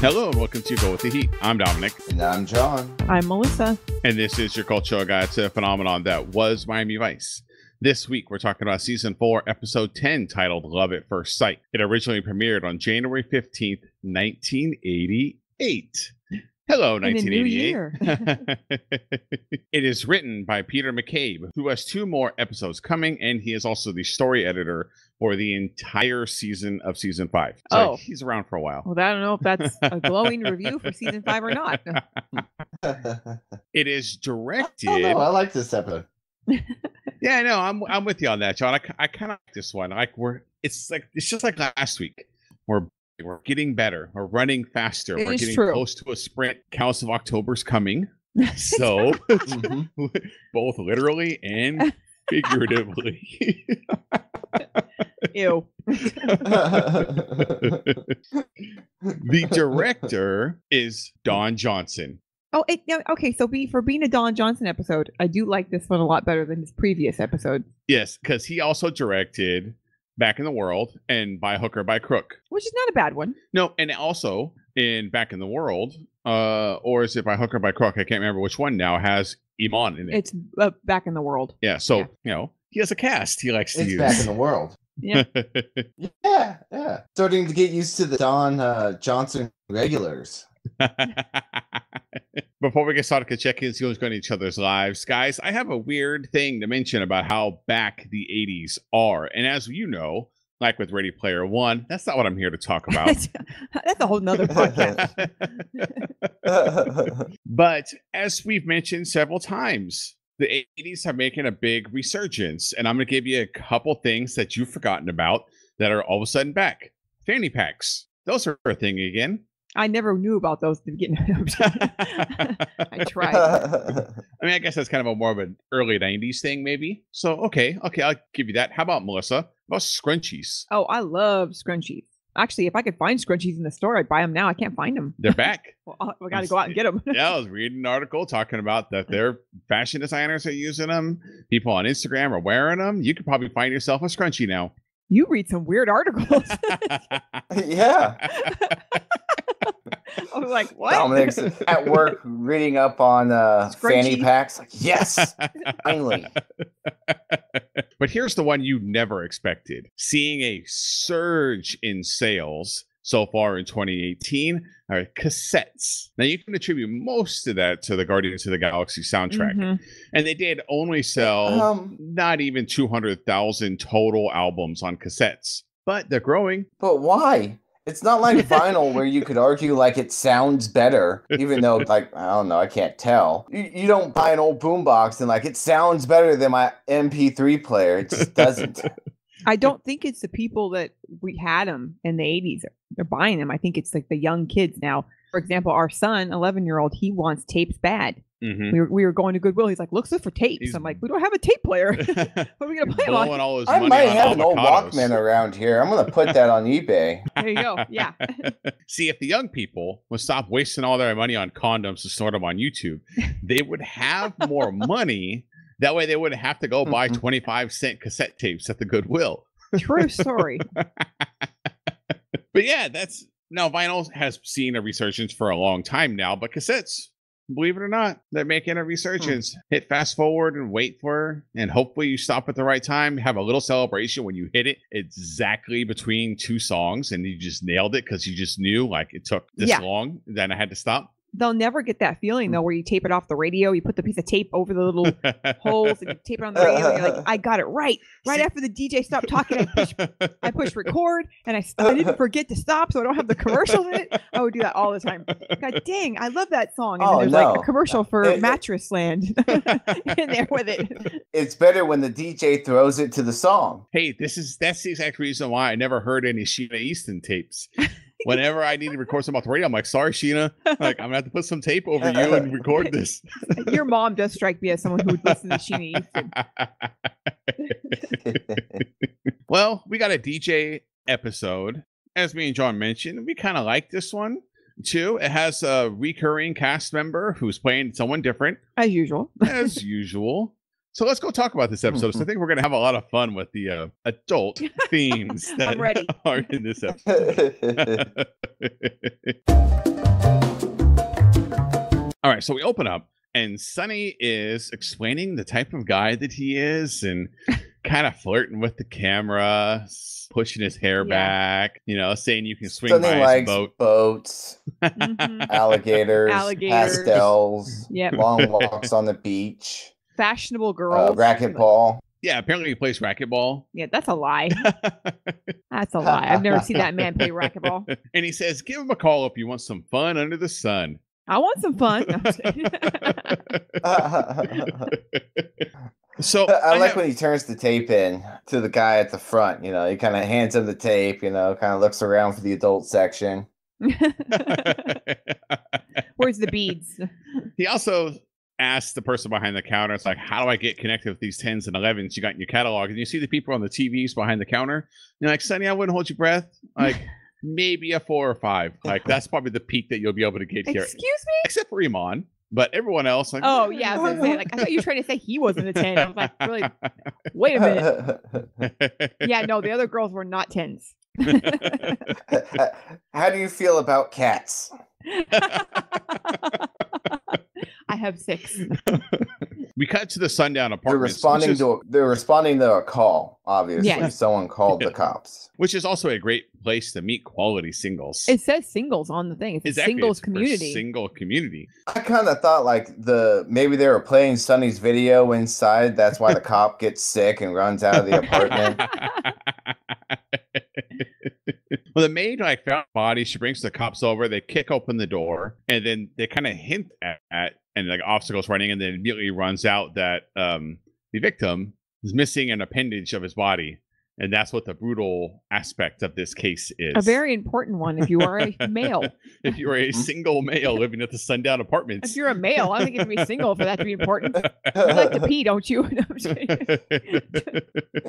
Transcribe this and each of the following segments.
Hello and welcome to Go with the Heat. I'm Dominic, And I'm John. I'm Melissa. and this is your cultural guide to the phenomenon that was Miami Vice. This week, we're talking about season four, episode 10, titled Love at First Sight. It originally premiered on January 15th, 1988. Hello, In the new 1988. it is written by Peter McCabe, who has two more episodes coming, and he is also the story editor for the entire season of season five. So Oh. he's around for a while. Well, I don't know if that's a glowing review for season five or not. It is directed. Oh, I like this episode. Yeah, no, I'm I'm with you on that, John. I, I kind of like this one. Like we're it's like it's just like last week. We're we're getting better. We're running faster. It we're getting true. close to a sprint. Counts of October's coming. So both literally and figuratively. Ew. the director is Don Johnson. Oh, it, okay. So, be for being a Don Johnson episode, I do like this one a lot better than his previous episode, Yes, because he also directed Back in the World and By Hooker By Crook. which is not a bad one. No, and also in Back in the World, uh, or is it by hook or by crook? I can't remember which one now has Iman in it. It's uh, back in the world. yeah, so yeah. you know he has a cast he likes to it's use. back in the world. Yeah. Yeah, yeah. Starting to get used to the Don uh, Johnson regulars. Before we get started, let's check in see who's going to each other's lives, guys. I have a weird thing to mention about how back the '80s are, and as you know, like with Ready Player One, that's not what I'm here to talk about. that's a whole nother podcast. But as we've mentioned several times, the 80s are making a big resurgence. And I'm going to give you a couple things that you've forgotten about that are all of a sudden back. Fanny packs. Those are a thing again. I never knew about those at the beginning. I tried. I mean, I guess that's kind of a more of an early 90s thing, maybe. So, okay, okay, I'll give you that. How about Melissa? How about scrunchies? Oh, I love scrunchies. Actually, if I could find scrunchies in the store, I'd buy them now. I can't find them. They're back. Well, I- I got to go out and get them. yeah, I was reading an article talking about that their fashion designers are using them. People on Instagram are wearing them. You could probably find yourself a scrunchie now. you read some weird articles. yeah. I was like, what? Dominic's at work reading up on uh, fanny packs. Like, yes, finally. But here's the one you never expected seeing a surge in sales so far in 2018 are cassettes. Now, you can attribute most of that to the Guardians of the Galaxy soundtrack. Mhm. And they did only sell Um, not even 200,000 total albums on cassettes, but they're growing. but why? It's not like vinyl where you could argue like it sounds better, even though like I don't know, I can't tell. You, you don't buy an old boombox and like it sounds better than my MP3 player. It just doesn't. I don't think it's the people that we had them in the 80s. They're buying them. I think it's like the young kids now. For example, our son, 11 year old, he wants tapes bad. Mhm. We were, we were going to Goodwill. He's like, looks for tapes. He's- I'm like, we don't have a tape player. what are we going to play 'em Blowing on? all his I might on have an old. Walkman around here. I'm gonna put that on eBay. There you go. Yeah. See, if the young people would stop wasting all their money on condoms to snort them on YouTube, they would have more money. That way, they wouldn't have to go buy Mhm. 25 cent cassette tapes at the Goodwill. True story. But yeah, that's now vinyl has seen a resurgence for a long time now, but cassettes, believe it or not, they're making a hmm. resurgence. Hit fast forward and wait for, and hopefully you stop at the right time. Have a little celebration when you hit it exactly between two songs, and you just nailed it because you just knew like it took this Yeah. long. Then I had to stop. They'll never get that feeling, though, mm. where you tape it off the radio. You put the piece of tape over the little holes and you tape it on the radio. And you're like, I got it right. Right after the DJ stopped talking, I push I push record and I, I didn't forget to stop so I don't have the commercial in it. I would do that all the time. God dang, I love that song. And Oh, then there's like no. a commercial for It- it- Mattress Land in there with it. It's better when the DJ throws it to the song. hey, this is that's the exact reason why I never heard any Sheena Easton tapes. Whenever I need to record something off the radio, I'm like, sorry, Sheena. Like, I'm gonna have to put some tape over you and record this. Your mom does strike me as someone who would listen to Sheena well, we got a DJ episode. As me and John mentioned, we kind of like this one too. It has a recurring cast member who's playing someone different, As usual. as usual. So let's go talk about this episode. So I think we're gonna have a lot of fun with the uh, adult themes that ready. are in this episode. All right, so we open up and Sonny is explaining the type of guy that he is and kind of flirting with the camera, pushing his hair Yeah. back, you know, saying you can swing Something by his likes boat. boats, Mhm. alligators, Alligators. pastels, Yep. long walks on the beach, Fashionable uh, girls. racquetball. Yeah, apparently he plays racquetball. Yeah, that's a lie. That's a lie. I've never seen that man play racquetball. and he says, "Give him a call if you want some fun under the sun." I want some fun. No, I'm so I like have- when he turns the tape in to the guy at the front. You know, he kind of hands him the tape. You know, kind of looks around for the adult section. Where's the beads? he also asked the person behind the counter, "It's like, how do I get connected with these tens and elevens you got in your catalog?" And you see the people on the TVs behind the counter. You're like, "Sonny, I wouldn't hold your breath." Like maybe a four or five. Like that's probably the peak that you'll be able to get here, Excuse me? except for Iman. But everyone else, like, Oh yeah, I was gonna say like I thought you were trying to say he wasn't a ten. I was like, really? Wait a minute. Yeah, no, the other girls were not tens. How do you feel about cats? I have six. we cut to the sundown apartment. They're responding is, to a, they're responding to a call. Obviously, Yes. someone called Yeah. the cops. which is also a great place to meet quality singles. It says singles on the thing. It's a singles it's community. single community. I kind of thought like the maybe they were playing Sonny's video inside. That's why the cop gets sick and runs out of the apartment. well, the maid like found body. She brings the cops over. They kick open the door, and then they kind of hint at, at and like obstacles running, and then immediately runs out that um the victim is missing an appendage of his body, and that's what the brutal aspect of this case is. a very important one if you are a male. if you are a mm-hmm. single male living at the Sundown Apartments. If you're a male, I don't think you have to be single for that to be important. You like to pee, don't you? I'm just kidding.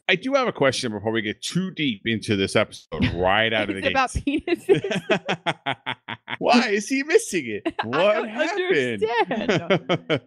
I do have a question before we get too deep into this episode, right out of the gate. about penises. Why is he missing it? I What don't happened? understand.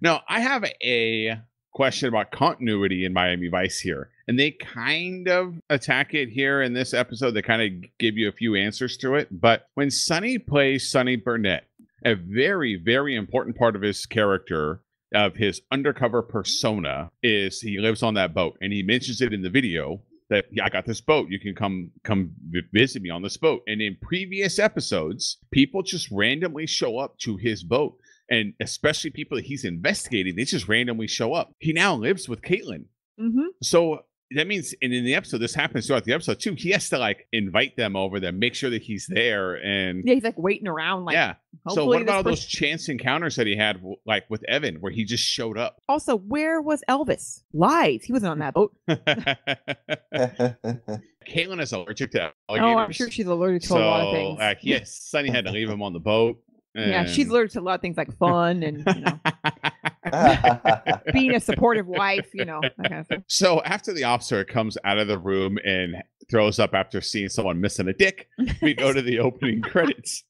now, I have a question about continuity in Miami Vice here. And they kind of attack it here in this episode. They kind of give you a few answers to it. But when Sonny plays Sonny Burnett, a very, very important part of his character, of his undercover persona, is he lives on that boat. And he mentions it in the video that yeah, I got this boat. You can come come visit me on this boat. And in previous episodes, people just randomly show up to his boat, and especially people that he's investigating, they just randomly show up. He now lives with Caitlin, hmm so that means, and in the episode, this happens throughout the episode too. He has to like invite them over there, make sure that he's there, and Yeah, he's like waiting around. Like, yeah. So hopefully what about all those chance encounters that he had, like with Evan, where he just showed up? Also, where was Elvis? Lies. He wasn't on that boat. Caitlin is allergic to Oh. I'm sure she's allergic to a lot of things. Like, yes, Sonny had to leave him on the boat. yeah, she's and- allergic to a lot of things like fun and you know, being a supportive wife. You know, that kind of so after the officer comes out of the room and throws up after seeing someone missing a dick, we go to the opening credits.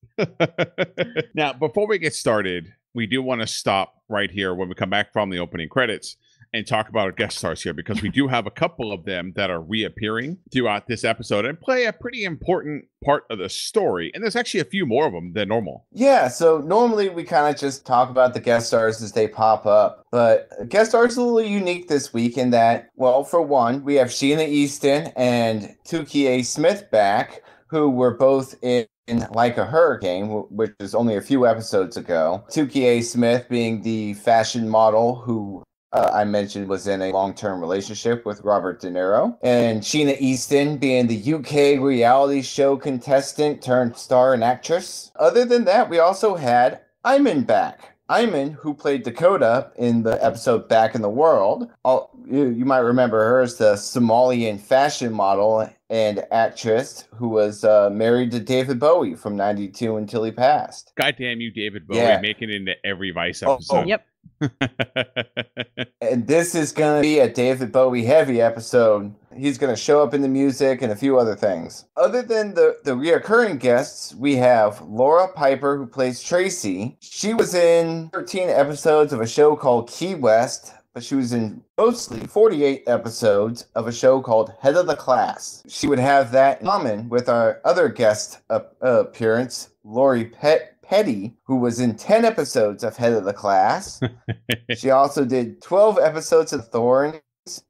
now, before we get started, we do want to stop right here when we come back from the opening credits and talk about our guest stars here because we do have a couple of them that are reappearing throughout this episode and play a pretty important part of the story. And there's actually a few more of them than normal. Yeah, so normally we kind of just talk about the guest stars as they pop up, but guest stars are a little unique this week in that, well, for one, we have Sheena Easton and Toukie Smith back, who were both in. in Like a Hurricane, which is only a few episodes ago. Toukie Smith being the fashion model who uh, I mentioned was in a long term relationship with Robert De Niro. And Sheena Easton being the UK reality show contestant turned star and actress. Other than that, we also had Iman back. Iman, who played Dakota in the episode Back in the World, all, you, you might remember her as the Somalian fashion model and actress who was uh, married to David Bowie from 92 until he passed. God damn you, David Bowie, Yeah. making it into every Vice Oh, oh. episode. Yep. And this is going to be a David Bowie heavy episode. He's going to show up in the music and a few other things. Other than the, the reoccurring guests, we have Laura Piper, who plays Tracy. She was in 13 episodes of a show called Key West, but she was in mostly 48 episodes of a show called Head of the Class. She would have that in common with our other guest uh, appearance, Lori Pet. Petty, who was in 10 episodes of Head of the Class. she also did 12 episodes of Thorns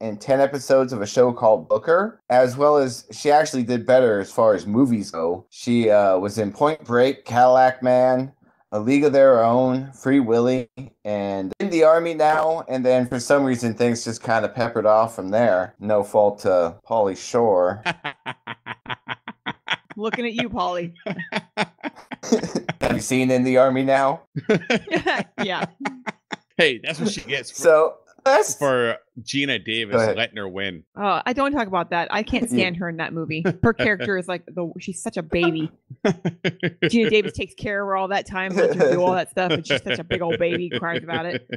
and 10 episodes of a show called Booker, as well as she actually did better as far as movies go. She uh, was in Point Break, Cadillac Man, A League of Their Own, Free Willy, and in the Army now. And then for some reason, things just kind of peppered off from there. No fault to Pauly Shore. Looking at you, Pauly. Have you seen In the Army now? yeah. hey, that's what she gets for, So that's for Geena Davis letting her win. Oh, I don't talk about that. I can't stand her in that movie. Her character is like the she's such a baby. Geena Davis takes care of her all that time, lets her do all that stuff, and she's such a big old baby, cries about it.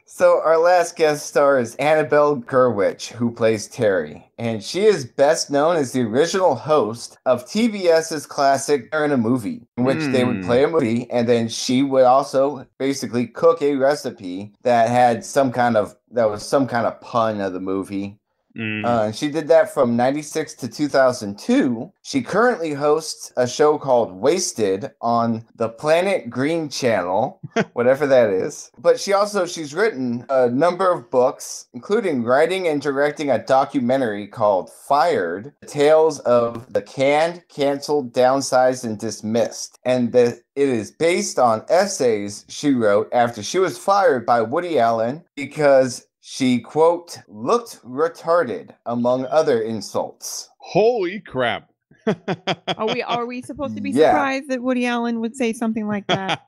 so our last guest star is Annabelle Gurwitch, who plays Terry, and she is best known as the original host of TBS's classic "Dinner and a Movie," in which they would Hmm. play a movie, and then she would also basically cook a recipe that had some kind of that was some kind of pun of the movie. Mm. Uh, and she did that from 96 to 2002. She currently hosts a show called Wasted on the Planet Green channel, whatever that is. But she also she's written a number of books, including writing and directing a documentary called Fired: Tales of the Canned, Canceled, Downsized and Dismissed. And the it is based on essays she wrote after she was fired by Woody Allen because she, quote, looked retarded, among other insults. Holy crap. Are we are we supposed to be Yeah. surprised that Woody Allen would say something like that?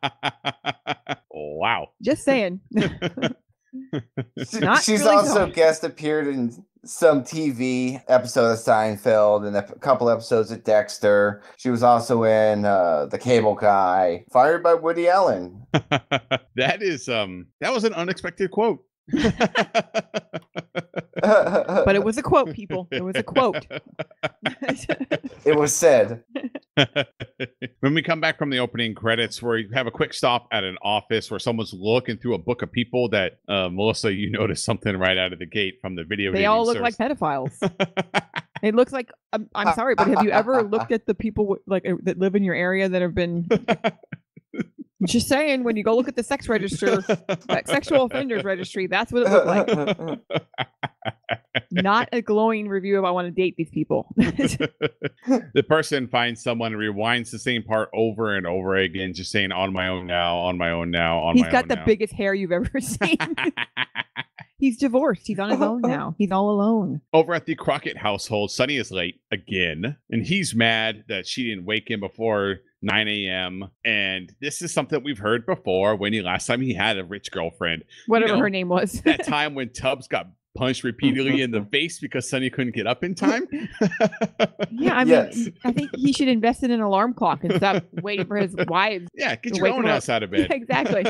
wow. Just saying. Not She's really also sorry. guest appeared in some TV episode of Seinfeld and a couple episodes of Dexter. She was also in uh, The Cable Guy, fired by Woody Allen. that is um that was an unexpected quote. But it was a quote, people. It was a quote. it was said. when we come back from the opening credits, where we have a quick stop at an office where someone's looking through a book of people that uh, Melissa, you noticed something right out of the gate from the video. they all look like pedophiles. It looks like I'm, I'm sorry, but have you ever looked at the people w- like uh, that live in your area that have been? Just saying, when you go look at the sex register, that sexual offenders registry, that's what it looked like. Not a glowing review of I want to date these people. the person finds someone and rewinds the same part over and over again, just saying "on my own now, on my own now, on He's my got own the now." biggest hair you've ever seen. He's divorced. He's on his own now. He's all alone. Over at the Crockett household, Sonny is late again, and he's mad that she didn't wake him before 9 a.m. And this is something we've heard before when he last time he had a rich girlfriend. Whatever know, her name was. That time when Tubbs got punched repeatedly in the face because Sonny couldn't get up in time. yeah, I mean, Yes. I think he should invest in an alarm clock and stop waiting for his wives. yeah, get To your wake own him up. ass out of bed. exactly.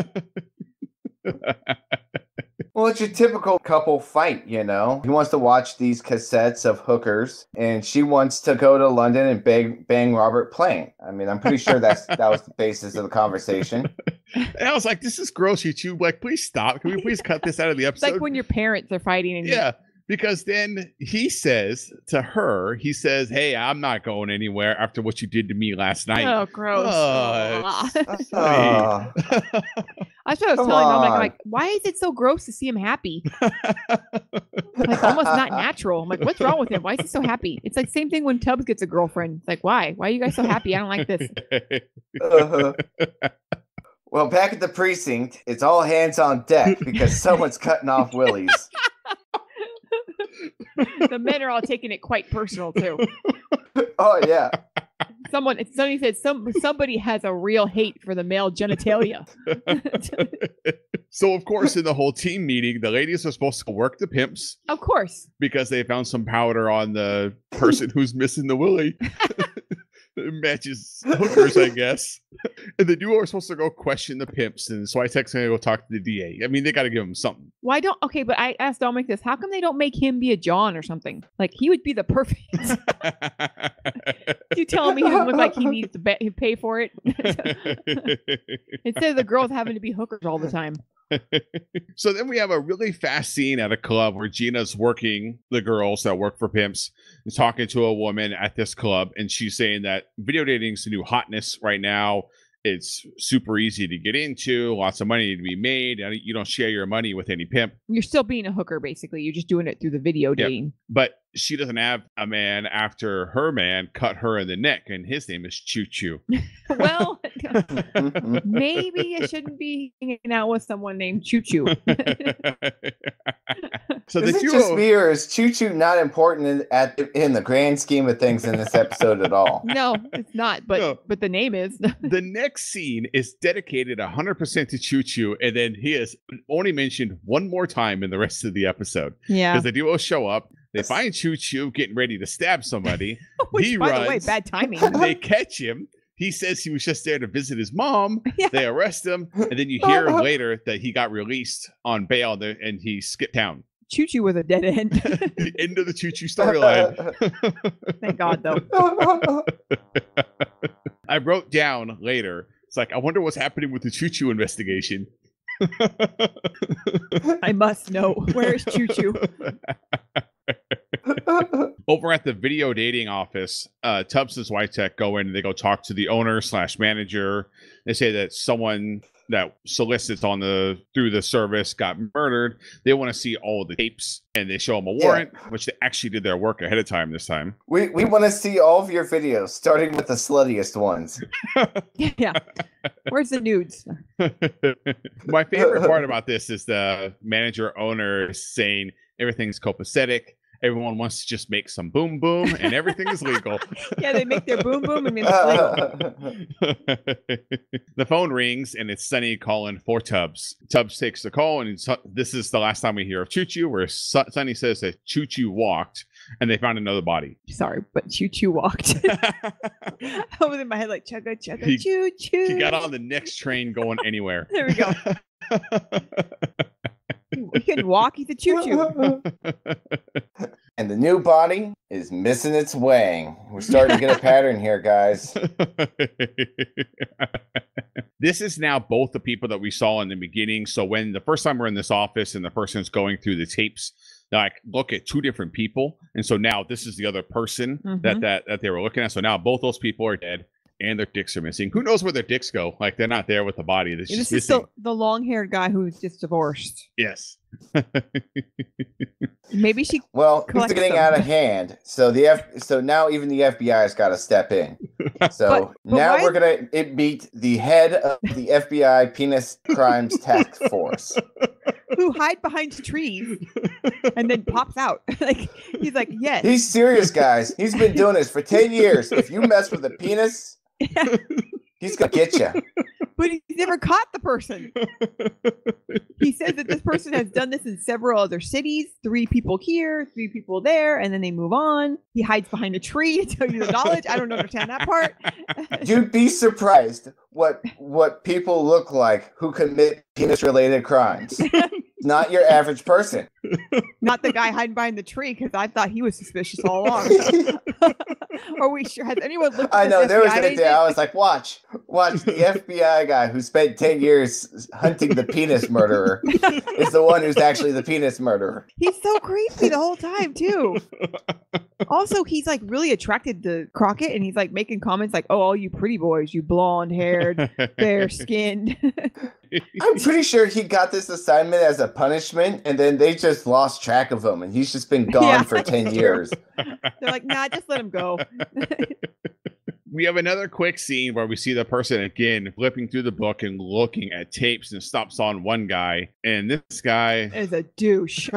Well, it's your typical couple fight, you know. He wants to watch these cassettes of hookers, and she wants to go to London and bang, bang Robert Plant. I mean, I'm pretty sure that's that was the basis of the conversation. And I was like, this is gross, YouTube. Like, please stop. Can we please cut this out of the It's episode? like when your parents are fighting and yeah. Because then he says to her, he says, Hey, I'm not going anywhere after what you did to me last night. Oh, gross. Oh, Ugh. Oh, That's what I was Come telling him. I'm like, like, why is it so gross to see him happy? Like almost not natural. I'm like, what's wrong with him? Why is he so happy? It's like same thing when Tubbs gets a girlfriend. It's like, why? Why are you guys so happy? I don't like this. Uh-huh. well, back at the precinct, it's all hands on deck because someone's cutting off Willie's. The men are all taking it quite personal too. Oh yeah. Someone, somebody said some somebody has a real hate for the male genitalia. so, of course, in the whole team meeting, the ladies are supposed to work the pimps of course. because they found some powder on the person who's missing the willy. Matches hookers, I guess. And the duo are supposed to go question the pimps, and so I text them to go talk to the DA. I mean, they got to give him something. Why don't okay? But I asked Dominic this: How come they don't make him be a John or something? Like he would be the perfect. you telling me he doesn't look like he needs to ba- pay for it instead of the girls having to be hookers all the time? so then we have a really fast scene at a club where Gina's working the girls that work for pimps and talking to a woman at this club, and she's saying that video dating is the new hotness right now. It's super easy to get into, lots of money to be made. and You don't share your money with any pimp, You're still being a hooker, basically. You're just doing it through the video Yep. dating. but she doesn't have a man after her man cut her in the neck, and his name is Choo Choo. well, maybe you shouldn't be hanging out with someone named Choo Choo. so the is it duo, just me or is Choo Choo not important in, at in the grand scheme of things in this episode at all? no, it's not. But No. but the name is. the next scene is dedicated 100% to Choo Choo, and then he is only mentioned one more time in the rest of the episode. yeah. Because the duo show up, they find Choo Choo getting ready to stab somebody. Which, he by the way, runs. bad timing. they catch him. He says he was just there to visit his mom. Yeah. They arrest him, and then you hear later that he got released on bail and he skipped town. Choo Choo was a dead end. the end of the Choo Choo storyline. Thank God, though. I wrote down later. It's like I wonder what's happening with the Choo Choo investigation. I must know. Where is Choo Choo? Over at the video dating office, uh, Tubbs and Switek go in and they go talk to the owner slash manager. They say that someone that solicits on the through the service got murdered. They want to see all the tapes and they show them a Yeah. warrant, which they actually did their work ahead of time this time. we we want to see all of your videos, starting with the sluttiest ones. yeah. Where's the nudes? My favorite part about this is the manager owner saying everything's copacetic. Everyone wants to just make some boom boom and everything is legal. Yeah, they make their boom boom and mean it's legal. the phone rings and it's Sonny calling for Tubbs. Tubbs takes the call and this is the last time we hear of Choo Choo, where Sonny says that Choo Choo walked and they found another body. Sorry, but Choo Choo walked. I was in my head like chugga chugga He- choo choo. he got on the next train going anywhere. There we go. He couldn't walk. He's a choo choo. and the new body is missing its wang. We're starting to get a pattern here, guys. this is now both the people that we saw in the beginning. So when the first time we're in this office and the person's going through the tapes, like look at two different people, and so now this is the other person that Mhm. that that they were looking at. So now both those people are dead. And their dicks are missing. Who knows where their dicks go? Like they're not there with the body. This is the, the long haired guy who's just divorced. Yes. Maybe she. Well, it's Collect getting them. out of hand. So the F so now even the FBI's got to step in. So But- but now why- we're gonna it beat the head of the FBI Penis Crimes Task Force. Who hide behind trees and then pops out. like he's like, yes. He's serious, guys. He's been doing this for ten years. If you mess with a penis, he's gonna get you. but he's never caught the person. He says that this person has done this in several other cities. Three people here, three people there, and then they move on. He hides behind a tree to tell you the knowledge. I don't understand that part. You'd be surprised what what people look like who commit penis related crimes. Not your average person. Not the guy hiding behind the tree because I thought he was suspicious all along. Are we sure? Has anyone looked? At I this know there was FBI a day? I was like, watch, watch the FBI guy who spent ten years hunting the penis murderer is the one who's actually the penis murderer. He's so creepy the whole time too. Also, he's like really attracted to Crockett, and he's like making comments like, "Oh, all you pretty boys, you blonde-haired, fair-skinned." I'm pretty sure he got this assignment as a punishment, and then they just lost track of him, and he's just been gone Yeah, for ten years. They're like, "Nah, just let him go." we have another quick scene where we see the person again flipping through the book and looking at tapes and stops on one guy. And this guy. Is a douche.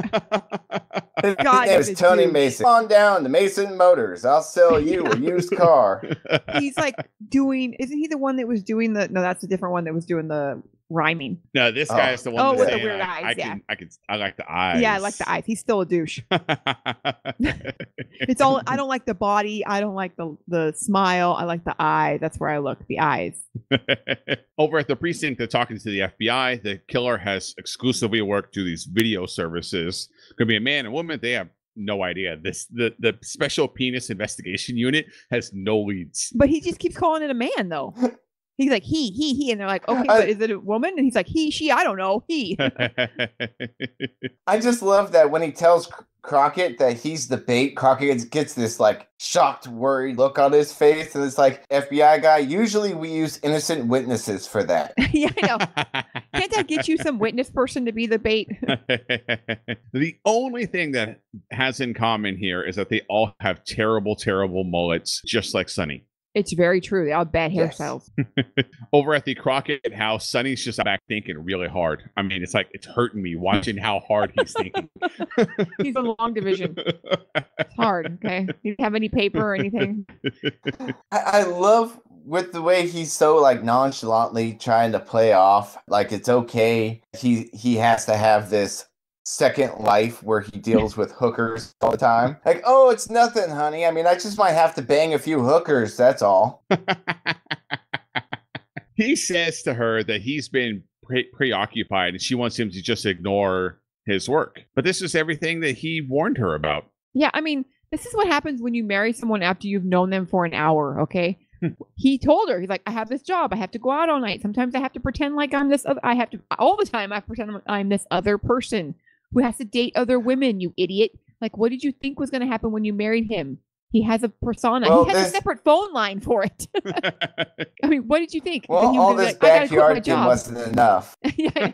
His God, name he's is Tony douche. Mason. Come on down to Mason Motors. I'll sell you a used car. He's like doing. Isn't he the one that was doing the? No, that's a different one that was doing the rhyming. no, this Oh. guy is the one Oh, that's with the saying, weird I, I eyes, yeah. can, I can, I like the eyes. Yeah, I like the eyes. He's still a douche. It's all. I don't like the body. I don't like the the smile. I like the eye. That's where I look. The eyes. Over at the precinct, they're talking to the FBI. The killer has exclusively worked through these video services. Could be a man and woman. They have no idea. This the the special penis investigation unit has no leads. But he just keeps calling it a man, though. He's like he, he, he, and they're like, okay, I- but is it a woman? And he's like he, she, I don't know, he. I just love that when he tells Crockett that he's the bait, Crockett gets, gets this like shocked, worried look on his face, and it's like FBI guy. Usually, we use innocent witnesses for that. yeah, I know. Can't I get you some witness person to be the bait? the only thing that has in common here is that they all have terrible, terrible mullets, just like Sonny. It's very true. They all have bad Yes. hairstyles. Over at the Crockett house, Sonny's just back thinking really hard. I mean, it's like it's hurting me watching how hard he's thinking. He's in long division. It's hard. Okay. You have any paper or anything? I, I love with the way he's so like nonchalantly trying to play off like it's okay. He he has to have this second life where he deals with hookers all the time. Like, oh, it's nothing, honey. I mean, I just might have to bang a few hookers. That's all. he says to her that he's been pre- preoccupied and she wants him to just ignore his work. But this is everything that he warned her about. Yeah, I mean, this is what happens when you marry someone after you've known them for an hour, okay? Hmm. he told her, he's like, I have this job. I have to go out all night. Sometimes I have to pretend like I'm this other I have to all the time I pretend I'm this other person who has to date other women, you idiot. Like, what did you think was gonna happen when you married him? He has a persona. Well, he has a separate phone line for it. I mean, what did you think? Well, all this like, I gotta quit my backyard game job. wasn't enough. yeah, I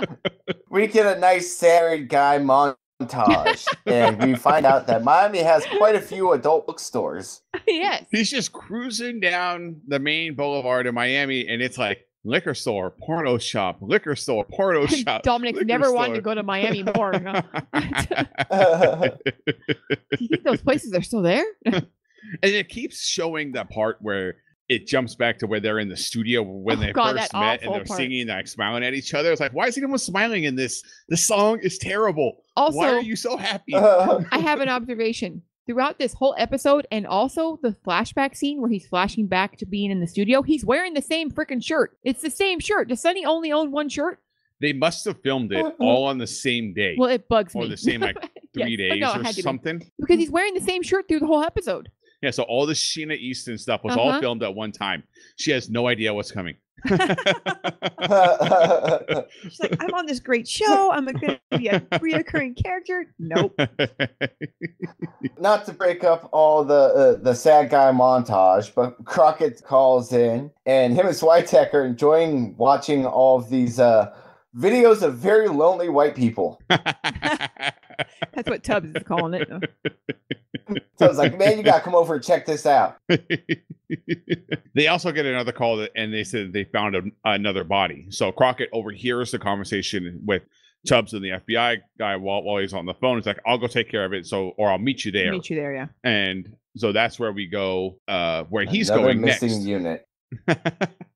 know. We get a nice salaried guy montage, and we find out that Miami has quite a few adult bookstores. yes. He's just cruising down the main boulevard in Miami, and it's like liquor store, porno shop, liquor store, porno shop. Dominic liquor never wanted to go to Miami more. huh? Do you think those places are still there? and it keeps showing that part where it jumps back to where they're in the studio when Oh, they God, first met and they're part. singing like smiling at each other. It's like, why is anyone smiling in this? The song is terrible. Also, why Also, are you so happy? I have an observation throughout this whole episode and also the flashback scene where he's flashing back to being in the studio. He's wearing the same freaking shirt. It's the same shirt. Does Sonny only own one shirt? they must have filmed it all on the same day Well, it bugs or me. Or the same like three Yes, days no, or had to be. something. because he's wearing the same shirt through the whole episode. Yeah, so all the Sheena Easton stuff was all Uh-huh. filmed at one time. She has no idea what's coming. She's like, I'm on this great show. I'm going to be a reoccurring character. Nope. Not to break up all the uh, the sad guy montage, but Crockett calls in, and him and Switek are enjoying watching all of these uh, videos of very lonely white people. That's what Tubbs is calling it. So it's like, man, you gotta come over and check this out. they also get another call that, and they said they found a, another body. So Crockett overhears the conversation with Tubbs and the FBI guy while, while he's on the phone. It's like, I'll go take care of it. So, or I'll meet you there. Meet you there, yeah. And so that's where we go, uh, where he's going missing next. unit.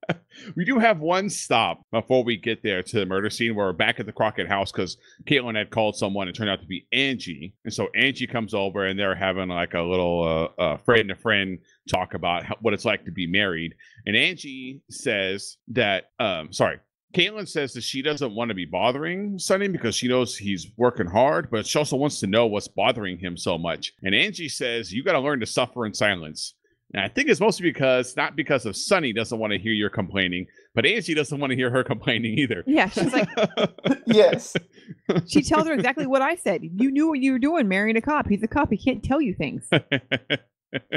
we do have one stop before we get there to the murder scene. Where we're back at the Crockett house because Caitlin had called someone it turned out to be Angie. And so Angie comes over and they're having like a little uh, uh, friend to friend talk about how, what it's like to be married. And Angie says that, um, sorry, Caitlin says that she doesn't want to be bothering Sonny because she knows he's working hard, but she also wants to know what's bothering him so much. And Angie says, You got to learn to suffer in silence. And I think it's mostly because, not because of Sonny doesn't want to hear your complaining, but Angie doesn't want to hear her complaining either. Yeah, she's like, yes. she tells her exactly what I said. You knew what you were doing marrying a cop. He's a cop. He can't tell you things.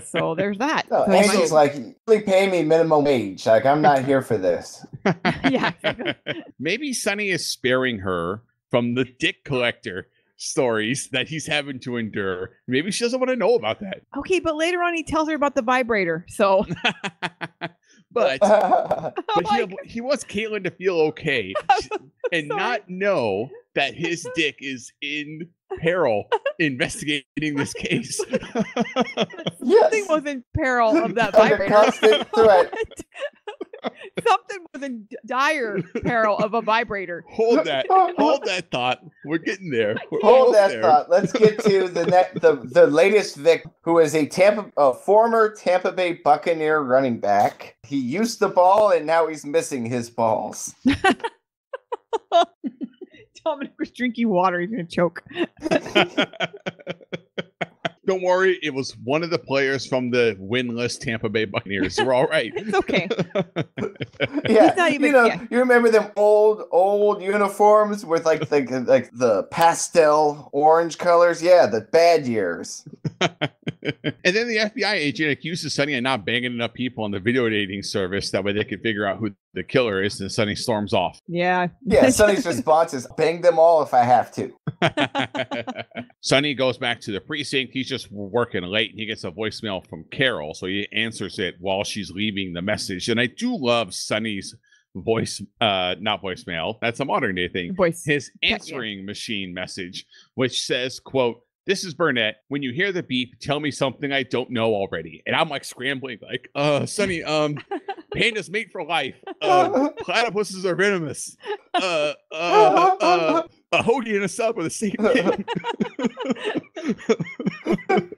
So there's that. No, So he might- Angie's like, you only pay me minimum wage. Like, I'm not here for this. yeah. Maybe Sonny is sparing her from the dick collector stories that he's having to endure. Maybe she doesn't want to know about that. Okay, but later on he tells her about the vibrator. So but Oh but my he, he wants Caitlin to feel okay and Sorry. not know that his dick is in peril investigating this case. something was in peril of that Under vibrator. constant threat. something was in dire peril of a vibrator. hold that. Hold that thought. We're getting there. We're Hold that there. thought. Let's get to the net, the the latest Vic, who is a Tampa, a former Tampa Bay Buccaneer running back. He used the ball, and now he's missing his balls. Dominic was drinking water. He's gonna choke. The Don't worry, it was one of the players from the winless Tampa Bay Buccaneers. We're all right. It's okay. Yeah, not even- you know, yeah. you remember them old, old uniforms with like the like the pastel orange colors? Yeah, the bad years. and then the FBI agent accuses Sonny of not banging enough people on the video dating service. That way they could figure out who the killer is. And Sonny storms off. Yeah. Yeah, Sonny's response is bang them all if I have to. Sonny goes back to the precinct. He's just working late. And he gets a voicemail from Carol, so he answers it while she's leaving the message. And I do love Sonny's voice, uh, not voicemail. That's a modern day thing. Voice. His yeah. answering machine message, which says, "quote This is Burnett. When you hear the beep, tell me something I don't know already." And I'm like scrambling, like, "Uh, Sonny, um, pandas mate for life. Uh, platypuses are venomous. Uh, uh, uh." A hoagie and a sub with a same name.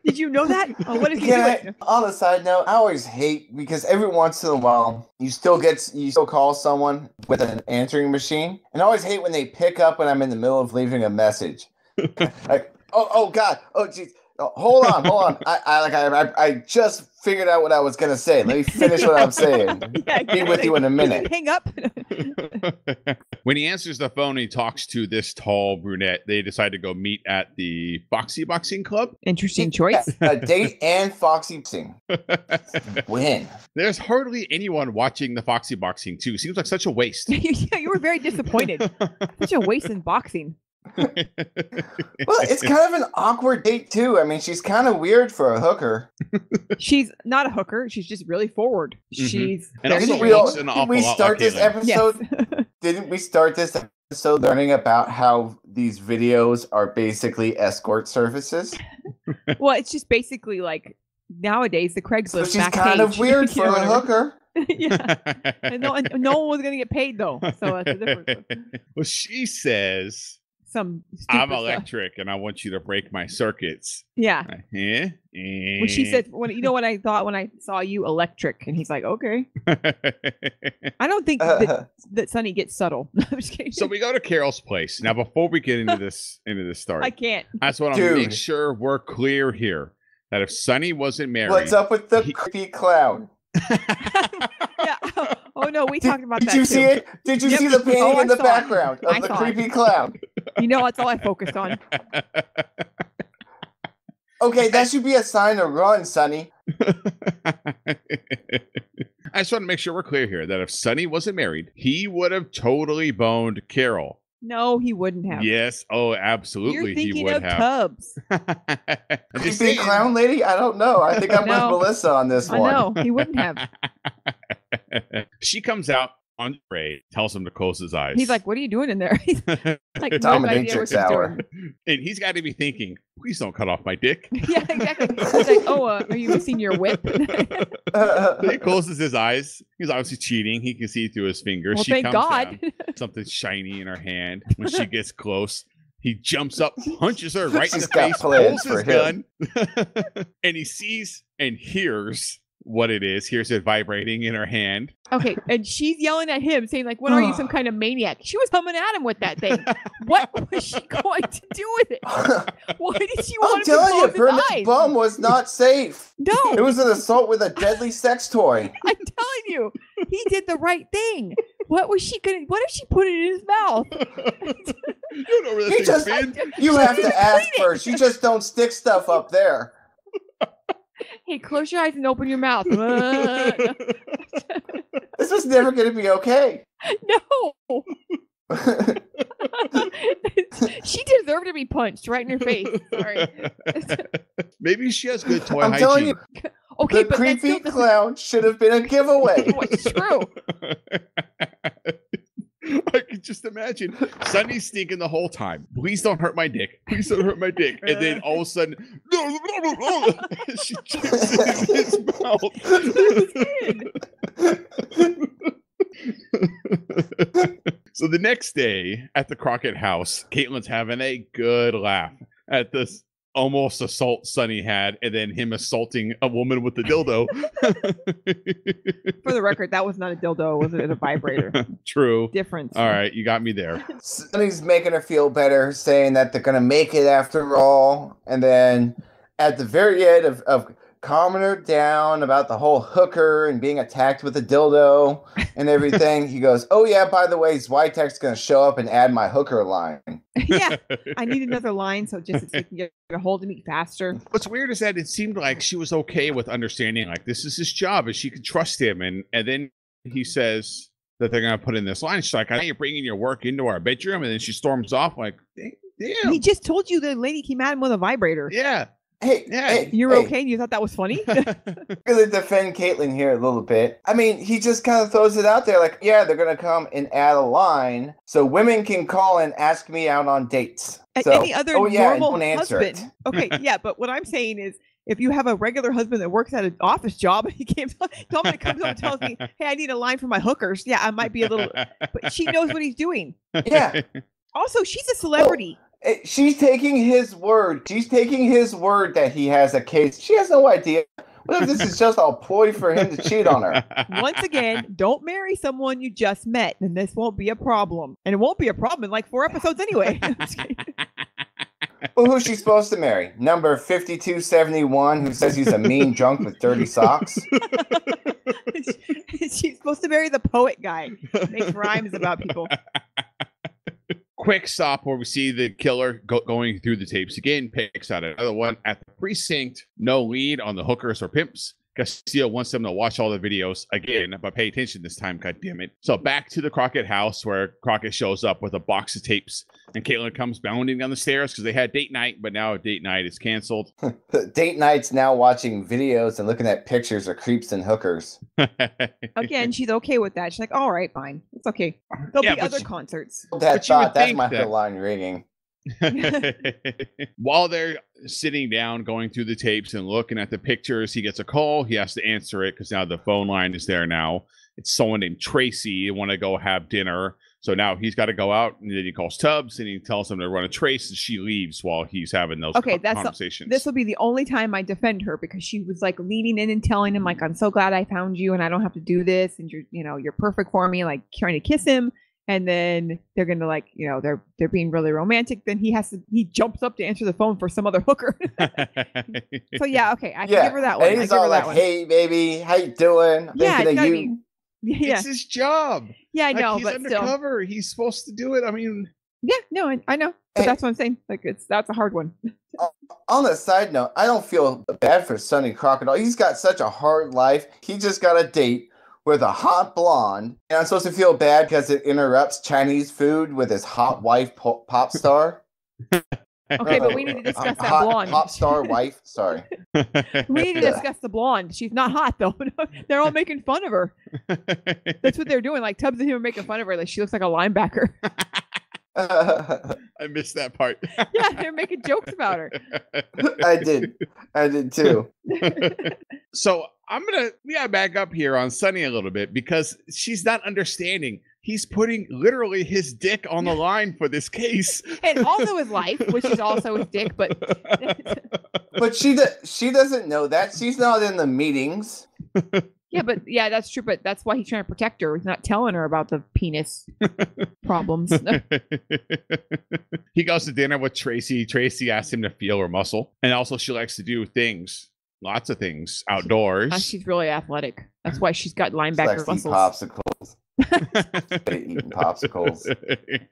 Did you know that? Oh, what did he Can do? I, on a side note, I always hate because every once in a while you still get you still call someone with an answering machine, and I always hate when they pick up when I'm in the middle of leaving a message. like, oh, oh God, oh jeez, oh, hold on, hold on. I, I like I, I, I just figured out what I was gonna say. Let me finish what I'm saying. Yeah, Be with you in a minute. Hang up. when he answers the phone, he talks to this tall brunette. They decide to go meet at the Foxy Boxing Club. Interesting choice. a date and Foxy Boxing. win. There's hardly anyone watching the Foxy Boxing too. Seems like such a waste. yeah, you were very disappointed. Such a waste in boxing. Well, it's kind of an awkward date too. I mean, she's kind of weird for a hooker. She's not a hooker. She's just really forward. Mhm. She's And very also Didn't we we, all- all, an didn't awful we lot start like this Caitlin. episode? Yes. Didn't we start this episode learning about how these videos are basically escort services? well, it's just basically like nowadays the Craigslist. So she's back kind of weird for know, a hooker. yeah. And no, and no one was gonna get paid though. So that's the difference. well, she says, Some "I'm stupid stuff. electric, and I want you to break my circuits." Yeah. Uh, eh? When she said, "When you know what I thought when I saw you electric," and he's like, "Okay." I don't think that, that Sonny gets subtle. I'm just kidding. so we go to Carol's place now. Before we get into this into this story, I can't. I just want to make sure we're clear here that if Sonny wasn't married, What's up with the He- creepy clown? Yeah. Oh no, we Did, talked about did that. Did you too. see it? Did you Yep. see the painting Oh, I in the saw it. background of I the saw it. creepy clown? You know, that's all I focused on. Okay, that should be a sign to run, Sonny. I just want to make sure we're clear here that if Sonny wasn't married, he would have totally boned Carol. No, he wouldn't have. Yes, oh, You're absolutely, he would of have. Tubbs. I'm just Creepy clown lady? I don't know. I think I'm No. with Melissa on this I one. know he wouldn't have. She comes out on Ray, tells him to close his eyes. He's like, "What are you doing in there?" He's like, no idea what Dominatrix he's hour. doing. and he's got to be thinking, please don't cut off my dick. Yeah, exactly. He's like, "Oh, uh, are you missing your whip?" well, he closes his eyes. He's obviously cheating. He can see through his fingers. she thank comes God. down, something shiny in her hand. When she gets close, he jumps up, punches her right in the face, pulls his for him. gun, and he sees and hears what it is. Here's it vibrating in her hand. Okay, and she's yelling at him, saying like, "What are you, some kind of maniac?" She was humming at him with that thing. What was she going to do with it? Why did she I'm want to telling you, close eyes? bum was not safe. No, It was an assault with a deadly sex toy. I'm telling you, he did the right thing. What was she gonna? What if she put it in his mouth? you don't know where He just- thing's. You have to ask first. You just don't stick stuff up there. Hey, close your eyes and open your mouth. This is never going to be okay. no, she deserved to be punched right in her face. Sorry. Maybe she has good toy I'm telling hygiene. you, Okay, the but creepy still clown should have been a giveaway. What's true? I could just imagine Sonny's thinking the whole time. Please don't hurt my dick. Please don't hurt my dick. And then all of a sudden, she jumps in his mouth. so the next day at the Crockett house, Caitlin's having a good laugh at this almost assault Sonny had, and then him assaulting a woman with the dildo. For the record, that was not a dildo. It was a, a vibrator. True. Difference. All right, you got me there. Sonny's making her feel better, saying that they're gonna make it after all, and then at the very end of, of calming her down about the whole hooker and being attacked with a dildo and everything, he goes, "Oh yeah, by the way, Switek's going to show up and add my hooker line." yeah, I need another line so just so he can get a hold of me faster. What's weird is that it seemed like she was okay with understanding, like this is his job, and she could trust him. And and then he says that they're gonna put in this line. She's like, "I know you're bringing your work into our bedroom," and then she storms off like, "Damn, He just told you the lady came at him with a vibrator. yeah." Hey, Yeah. hey, you're hey, okay and you thought that was funny? I'm gonna defend Caitlin here a little bit. I mean, he just kind of throws it out there, like, yeah, they're gonna come and add a line so women can call and ask me out on dates. So, Any other oh yeah, normal don't answer husband. it. Okay, yeah, but what I'm saying is if you have a regular husband that works at an office job and he came Dominic comes up and tells me, Hey, I need a line for my hookers. Yeah, I might be a little but she knows what he's doing. Yeah. Also, she's a celebrity. Eh, She's taking his word. She's taking his word that he has a case. She has no idea. What if this is just a ploy for him to cheat on her? Once again, don't marry someone you just met, and this won't be a problem. And it won't be a problem in like four episodes anyway. I'm just kidding. Well, who's she supposed to marry? Number 5271, who says he's a mean drunk with dirty socks? She's supposed to marry the poet guy. Makes rhymes about people. Quick stop where we see the killer go- going through the tapes again. Picks out another one at the precinct. No lead on the hookers or pimps. Castillo wants them to watch all the videos again, but pay attention this time, god damn it. So back to the Crockett house where Crockett shows up with a box of tapes and Caitlin comes bounding down the stairs because they had date night, but now date night is canceled. Date night's now watching videos and looking at pictures of creeps and hookers. Again, she's okay with that. She's like, all right, fine. It's okay. There'll Yeah, be other she- concerts. That But thought, that's my that- line rigging. While they're sitting down, going through the tapes and looking at the pictures, he gets a call. He has to answer it because now the phone line is there now. It's someone named Tracy. Want to go have dinner. So now he's got to go out, and then he calls Tubbs and he tells him to run a trace, and she leaves while he's having those Okay, co- that's conversations. This will be the only time I defend her because she was like leaning in and telling him, like, I'm so glad I found you and I don't have to do this and you're, you know, you're perfect for me, like trying to kiss him. And then they're gonna like, you know, they're they're being really romantic. Then he has to he jumps up to answer the phone for some other hooker. so yeah, okay, I can give her that one. and he's all like, one. "Hey, baby, how you doing? I'm yeah, no, of I you." mean, yeah, It's his job. yeah, I Like, know, he's but still, undercover. He's supposed to do it. I mean, yeah, no, I, I know, but Hey. that's what I'm saying. Like, it's that's a hard one. On a side note, I don't feel bad for Sonny Crocodile. He's got such a hard life. He just got a date with a hot blonde, and I'm supposed to feel bad because it interrupts Chinese food with his hot wife po- pop star. Okay, but we need to discuss that hot, blonde. Pop star wife. Sorry. We need to Yeah. discuss the blonde. She's not hot though. They're all making fun of her. That's what they're doing. Like Tubbs and him are making fun of her. Like she looks like a linebacker. I missed that part. yeah, they're making jokes about her. I did. I did too. so I'm gonna we gotta back up here on Sonny a little bit because she's not understanding. He's putting literally his dick on the line for this case. And also his life, which is also his dick, but But she do- she doesn't know that. She's not in the meetings. Yeah, but yeah, that's true. But that's why he's trying to protect her. He's not telling her about the penis problems. he goes to dinner with Tracy. Tracy asks him to feel her muscle, and also she likes to do things, lots of things outdoors. Uh, she's really athletic. That's why she's got She linebacker likes to eat muscles. popsicles. Eating popsicles. Would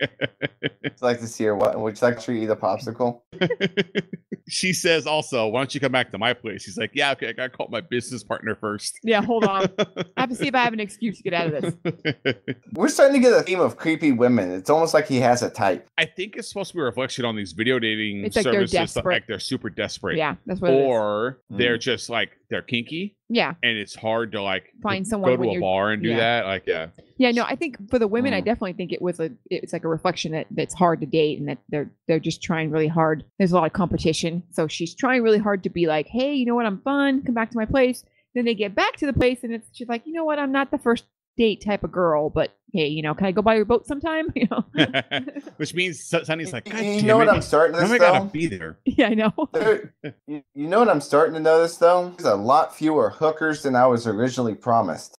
you like to see her what? Would you like to eat a popsicle? she says also, "Why don't you come back to my place?" He's like, "Yeah, okay. I gotta call my business partner first. Yeah, hold on. I have to see if I have an excuse to get out of this. We're starting to get a theme of creepy women. It's almost like he has a type. I think it's supposed to be a reflection on these video dating It's like they're services. desperate. like they're super desperate, Yeah, that's what it is. or they're Mm. just like they're kinky, Yeah, and it's hard to like Find someone go someone to when a bar and do yeah. that. Like, yeah, yeah. No, I think for the women, I Mm. definitely think it was a. It's like a reflection that that's hard to date, and that they're they're just trying really hard. There's a lot of competition, so she's trying really hard to be like, hey, you know what? I'm fun. Come back to my place. Then they get back to the place, and it's she's like, you know what? I'm not the first date type of girl, but hey, you know, can I go buy your boat sometime? You know. which means Sun- Sonny's like, You- God you damn know what it, I'm starting to now I notice gotta though? be there. yeah, I know. There- you, you know what I'm starting to notice though? There's a lot fewer hookers than I was originally promised.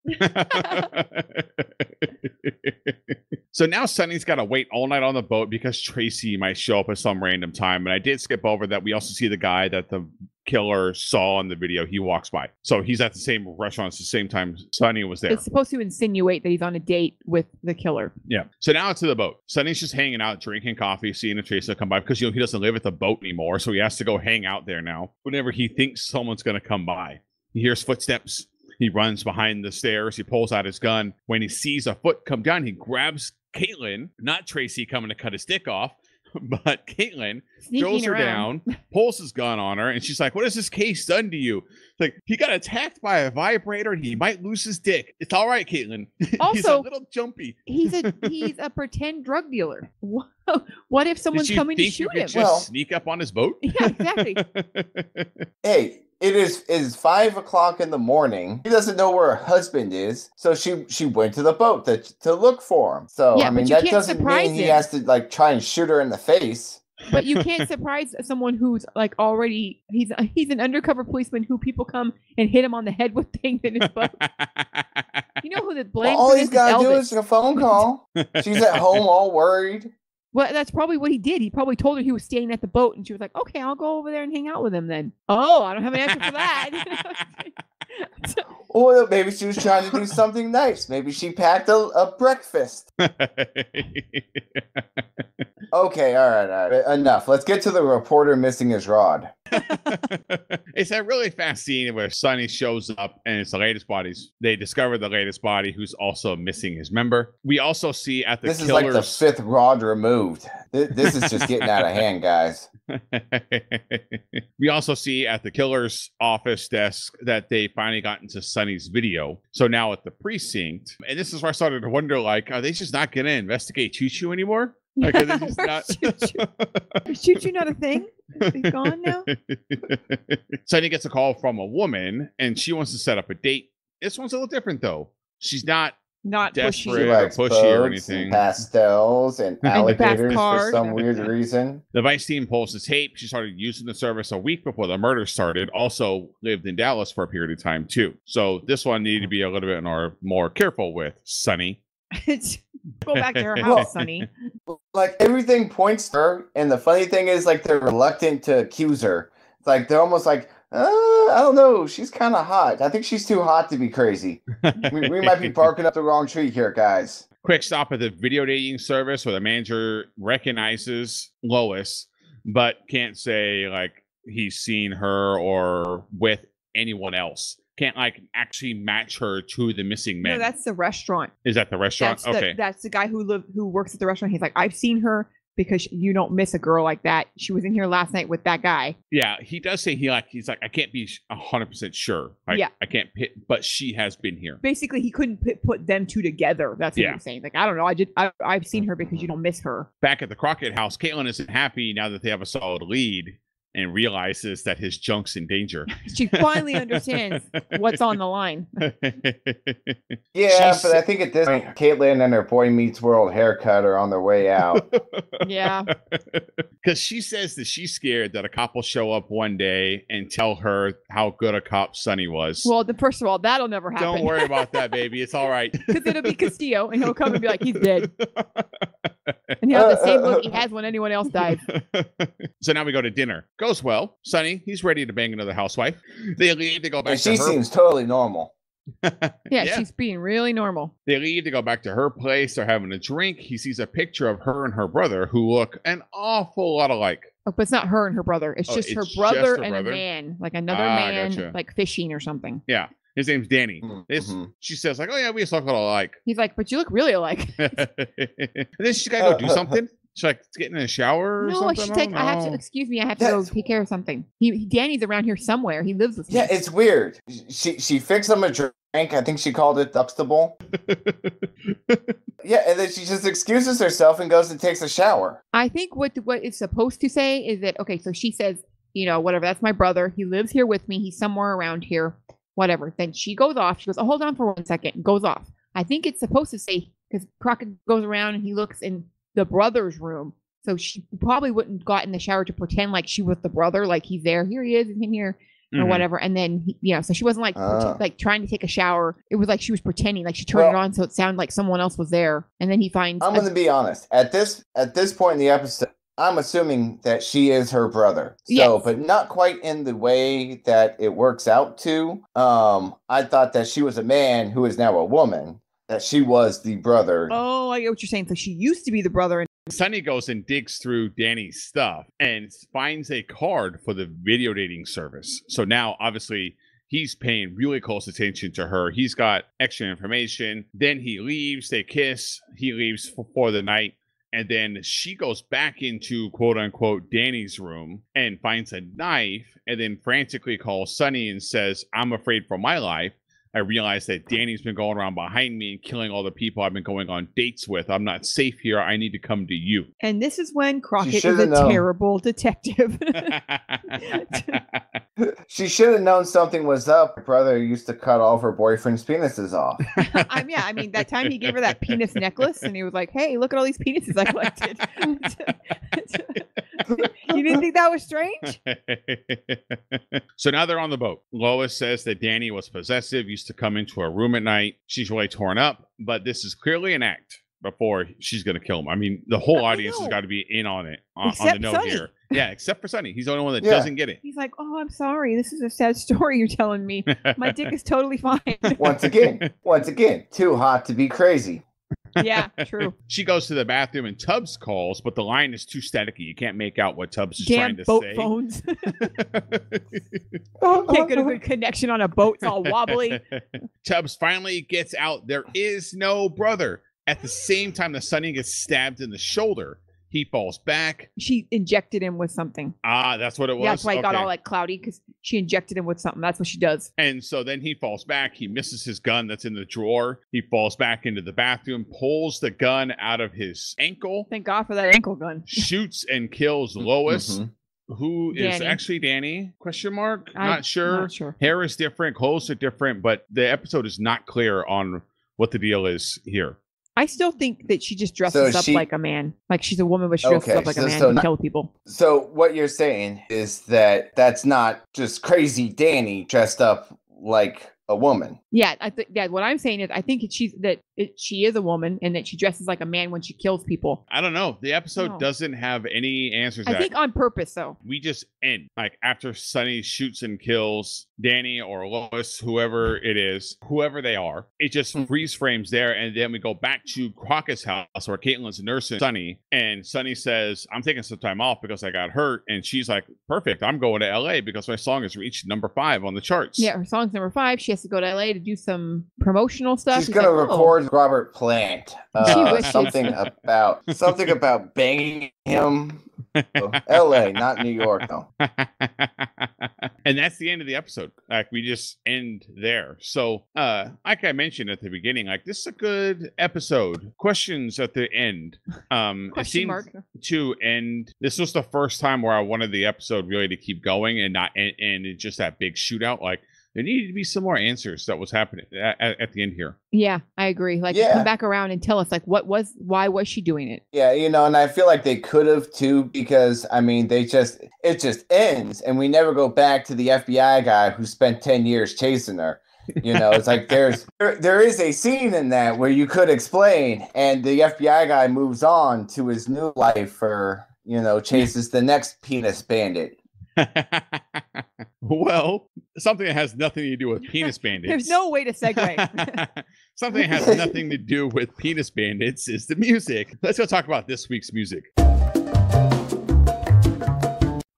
so now Sonny's got to wait all night on the boat because Tracy might show up at some random time. And I did skip over that. We also see the guy that the killer saw in the video, he walks by. So he's at the same restaurant at the same time Sonny was there. It's supposed to insinuate that he's on a date with the killer. Yeah. So now to the boat. Sonny's just hanging out, drinking coffee, seeing a Teresa come by because you know he doesn't live at the boat anymore, so he has to go hang out there now. Whenever he thinks someone's gonna come by, he hears footsteps. He runs behind the stairs. He pulls out his gun. When he sees a foot come down, he grabs Caitlin, not Tracy coming to cut his dick off, but Caitlin Sneaking throws her around. down, pulls his gun on her, and she's like, "What has this case done to you?" It's like he got attacked by a vibrator and he might lose his dick. It's all right, Caitlin. He's a Also- little jumpy. He's a he's a pretend drug dealer. What, what if someone's Did you coming to think you shoot could him? just Well- sneak up on his boat? Yeah, exactly. Hey, it is it is five o'clock in the morning. He doesn't know where her husband is, so she she went to the boat to to look for him. So Yeah, I mean that doesn't mean he him. has to like try and shoot her in the face. but you can't surprise someone who's like already he's he's an undercover policeman who people come and hit him on the head with things in his boat. You know who the blame Well, all he's got to do is a phone call. She's at home all worried. Well, that's probably what he did. He probably told her he was staying at the boat, and she was like, "Okay, I'll go over there and hang out with him then." Oh, I don't have an answer for that. Or maybe she was trying to do something nice. Maybe she packed a, a breakfast. Okay, all right, all right. Enough. Let's get to the reporter missing his rod. it's that really fast scene where Sonny shows up and it's the latest bodies. They discover the latest body who's also missing his member. We also see at the This is like the fifth rod removed. Th- This is just getting out of hand, guys. we also see at the killer's office desk that they finally got into Sonny's video. So now at the precinct, and this is where I started to wonder like, are they just not going to investigate Choo Choo anymore? Like, are they just not? Is Choo Choo not a thing? Is he gone now? Sonny gets a call from a woman and she wants to set up a date. This one's a little different though. She's not Not Desperate. pushy. Or pushy or anything. and pastels and alligators for some weird reason. The Vice team pulls the tape. She started using the service a week before the murder started. Also lived in Dallas for a period of time too. So this one needed to be a little bit more more careful with Sonny. Go back to her house, Sonny. Like everything points to her, and the funny thing is, like they're reluctant to accuse her. It's like they're almost like, uh, I don't know, she's kind of hot. I think she's too hot to be crazy. We, we might be barking up the wrong tree here, guys. Quick stop at the video dating service where the manager recognizes Lois, but can't say like he's seen her or with anyone else. Can't like actually match her to the missing man. No, that's the restaurant. Is that the restaurant? That's okay. the that's the guy who live who works at the restaurant. He's like, I've seen her because you don't miss a girl like that. She was in here last night with that guy. Yeah, he does say he like he's like I can't be a hundred percent sure. I, Yeah. I can't pit, but she has been here. Basically, he couldn't put, put them two together. That's what Yeah. was saying. Like, I don't know. I just I, I've seen her because you don't miss her. Back at the Crockett house, Caitlin isn't happy now that they have a solid lead and realizes that his junk's in danger. She finally understands what's on the line. Yeah, She's- but I think at this point, Caitlin and her Boy Meets World haircut are on their way out. Yeah. Because she says that she's scared that a cop will show up one day and tell her how good a cop Sonny was. Well, the, first of all, that'll never happen. Don't worry about that, baby. It's all right. Because it'll be Castillo, and he'll come and be like, he's dead, and he'll have the same look he uh, uh, uh. has when anyone else dies. so now we go to dinner. Goes well. Sonny, he's ready to bang another housewife. They leave. They go back and to she her. seems totally normal. Yeah, Yeah. she's being really normal. They leave. They go back to her place. They're having a drink. He sees a picture of her and her brother, who look an awful lot alike. Oh, but it's not her and her brother. It's Oh, just her it's just brother her and brother? a man, like another Ah, man, gotcha. like fishing or something. Yeah, his name's Danny. This Mhm. she says like, oh yeah, we just look a lot alike. He's like, but you look really alike. and then she's gotta go do something. She's like getting in a shower or No, something. she's I like, don't I have to. Excuse me, I have to go take care of something. He, he- Danny's around here somewhere. He lives with me. Yeah, it's weird. She she fixed him a drink. I think she called it Duxtable. Yeah, and then she just excuses herself and goes and takes a shower. I think what what it's supposed to say is that okay, so she says, you know, whatever. That's my brother. He lives here with me. He's somewhere around here. Whatever. Then she goes off. She goes, oh, hold on for one second. Goes off. I think it's supposed to say because Crockett goes around and he looks in the brother's room. So she probably wouldn't got in the shower to pretend like she was the brother, like he's there. Here he is in here or Mhm. whatever. And then he, you know, so she wasn't like prete- Ah. like trying to take a shower. It was like she was pretending, like she turned it on so it sounded like someone else was there. And then he finds I'm gonna be honest. At this at this point in the episode, I'm assuming that she is her brother. So, Yes. but not quite in the way that it works out to. Um, I thought that she was a man who is now a woman. That she was the brother. Oh, I get what you're saying. So she used to be the brother. And Sonny goes and digs through Danny's stuff and finds a card for the video dating service. So now, obviously, he's paying really close attention to her. He's got extra information. Then he leaves. They kiss. He leaves for, for the night. And then she goes back into quote unquote Danny's room and finds a knife and then frantically calls Sonny and says, I'm afraid for my life. I realize that Danny's been going around behind me and killing all the people I've been going on dates with. I'm not safe here. I need to come to you. and this is when Crockett is a known. terrible detective. she should have known something was up. Her brother used to cut all of her boyfriend's penises off. I'm yeah. I mean, that time he gave her that penis necklace, and he was like, "Hey, look at all these penises I collected." you didn't think that was strange? so now they're on the boat. Lois says that Danny was possessive, used to come into her room at night. She's really torn up, but this is clearly an act before she's going to kill him. I mean, the whole oh, audience has got to be in on it, on, on the Except note Sonny. here. Yeah, except for Sonny. He's the only one that Yeah. doesn't get it. He's like, "Oh, I'm sorry. This is a sad story you're telling me. My dick is totally fine." Once again, once again, too hot to be crazy. Yeah, true. She goes to the bathroom and Tubbs calls, but the line is too staticky. You can't make out what Tubbs is Damn trying to boat say. phones. Can't get a good connection on a boat. It's all wobbly. Tubbs finally gets out. There is no brother. At the same time, the Sonny gets stabbed in the shoulder. He falls back. She injected him with something. Ah, that's what it was. That's why it got Okay. all like cloudy because she injected him with something. That's what she does. And so then he falls back. He misses his gun that's in the drawer. He falls back into the bathroom, pulls the gun out of his ankle, Thank God for that ankle gun. shoots and kills Lois, Mhm. who is Danny. actually Danny? Question mark? I'm not sure. Not sure. Hair is different, clothes are different, but the episode is not clear on what the deal is here. I still think that she just dresses So up she- like a man. Like she's a woman, but she dresses Okay, up like so- a man so not- kill people. So what you're saying is that that's not just crazy Danny dressed up like a woman. Yeah, I think. Yeah, what I'm saying is, I think she's that it, she is a woman and that she dresses like a man when she kills people. I don't know. The episode No. doesn't have any answers. I that. think on purpose, though. we just end like after Sonny shoots and kills Danny or Lois, whoever it is, whoever they are. It just Hmm. freeze frames there, and then we go back to Crockett's house where Caitlin's nursing Sonny, and Sonny says, "I'm taking some time off because I got hurt," and she's like, "Perfect, I'm going to LA because my song has reached number five on the charts." Yeah, her song's number five. She has to go to LA to do some promotional stuff. She's He's gonna like, "Oh." record Robert Plant. She Uh, something about something about banging him. Oh, L.A., not New York, though. and that's the end of the episode. Like we just end there. So, uh, like I mentioned at the beginning, like this is a good episode. Questions at the end. Um, it Question seems mark. to end. This was the first time where I wanted the episode really to keep going and not and, and it just that big shootout. Like there needed to be some more answers that was happening at, at, at the end here. Yeah, I agree. Like Yeah. come back around and tell us like what was why was she doing it? Yeah, you know, and I feel like they could have too because I mean they just it just ends and we never go back to the FBI guy who spent 10 years chasing her. You know, it's like there's there, there is a scene in that where you could explain and the FBI guy moves on to his new life or you know, chases the next penis bandit. well, something that has nothing to do with penis bandits. There's no way to segue. Something that has nothing to do with penis bandits is the music. Let's go talk about this week's music.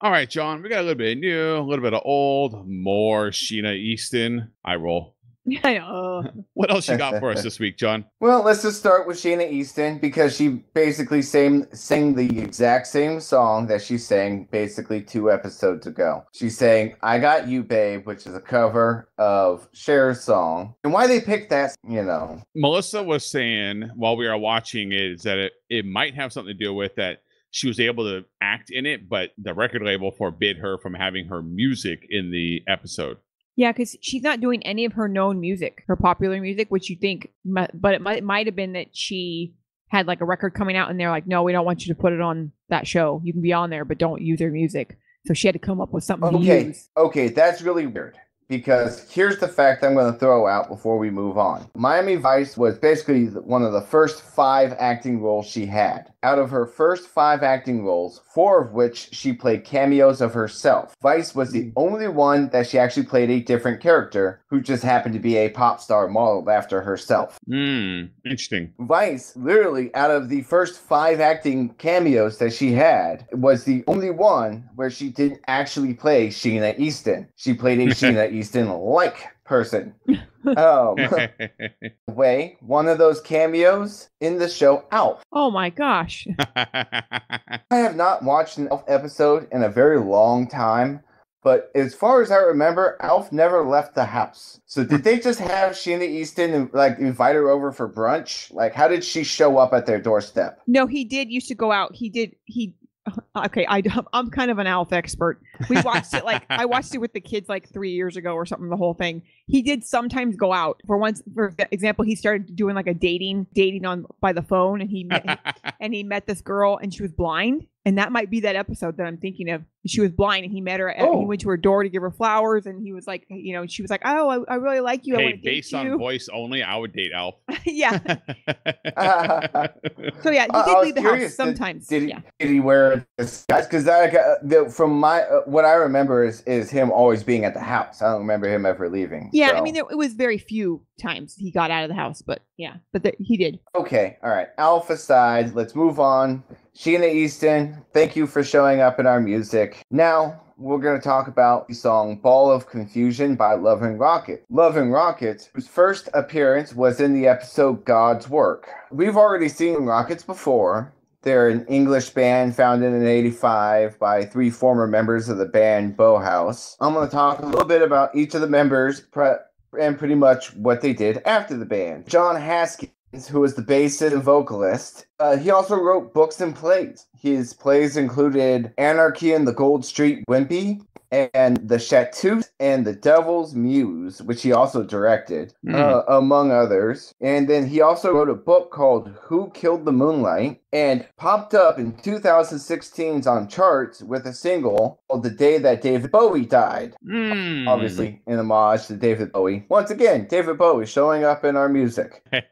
All right, John, we got a little bit of new, a little bit of old, more Sheena Easton. I roll. I. What else you got for us this week, John? Well, let's just start with Sheena Easton because she basically sang, sang the exact same song that she sang basically two episodes ago. She sang I Got You Babe, which is a cover of Cher's song. And why they picked that, you know. Melissa was saying while we were watching it is that it, it might have something to do with that she was able to act in it, but the record label forbid her from having her music in the episode. Yeah, because she's not doing any of her known music, her popular music, which you think, but it might might have been that she had like a record coming out, and they're like, "No, we don't want you to put it on that show. You can be on there, but don't use her music." So she had to come up with something Okay, okay, that's really weird. Because here's the fact I'm going to throw out before we move on. Miami Vice was basically one of the first five acting roles she had. Out of her first five acting roles, four of which she played cameos of herself. Vice was the only one that she actually played a different character who just happened to be a pop star modeled after herself. Hmm. Interesting. Vice, literally, out of the first five acting cameos that she had, was the only one where she didn't actually play Sheena Easton. She played a Sheena Easton like person. Um, way one of those cameos in the show Alf. Oh my gosh. I have not watched an Alf episode in a very long time, but as far as I remember, Alf never left the house. So did they just have Sheena Easton and like invite her over for brunch? Like, how did she show up at their doorstep? No, he did used to go out. He did. He. Okay, I, I'm kind of an Alf expert. We watched it like I watched it with the kids like three years ago or something. The whole thing. He did sometimes go out. For once, for example, he started doing like a dating, dating on by the phone, and he met, and he met this girl, and she was blind, and that might be that episode that I'm thinking of. She was blind, and he met her. At, Oh. He went to her door to give her flowers, and he was like, you know, she was like, "Oh, I, I really like you. I hey, want to date based on you." voice only, I would date Alf. yeah. So yeah, he I- I did leave the curious, house sometimes. Did he, yeah. did he wear disguise? Because like, uh, from my uh, what I remember is is him always being at the house. I don't remember him ever leaving. Yeah, I mean, there, it was very few times he got out of the house, but yeah, but the, he did. Okay, all right. Alf aside, let's move on. Sheena Easton, thank you for showing up in our music. Now, we're going to talk about the song Ball of Confusion by Love and Rocket. Love and Rocket, whose first appearance was in the episode God's Work. We've already seen Rockets before. They're an English band founded in 85 by three former members of the band Bauhaus. I'm going to talk a little bit about each of the members and pretty much what they did after the band. John Haskins who was the bassist and vocalist. Uh, he also wrote books and plays. His plays included Anarchy in the Gold Street Wimpy and The Chanteuse and The Devil's Muse, which he also directed, Hmm. uh, among others. And then he also wrote a book called Who Killed the Moonlight and popped up in 2016's on charts with a single called The Day That David Bowie Died Hmm. obviously in homage to David Bowie. Once again, David Bowie showing up in our music.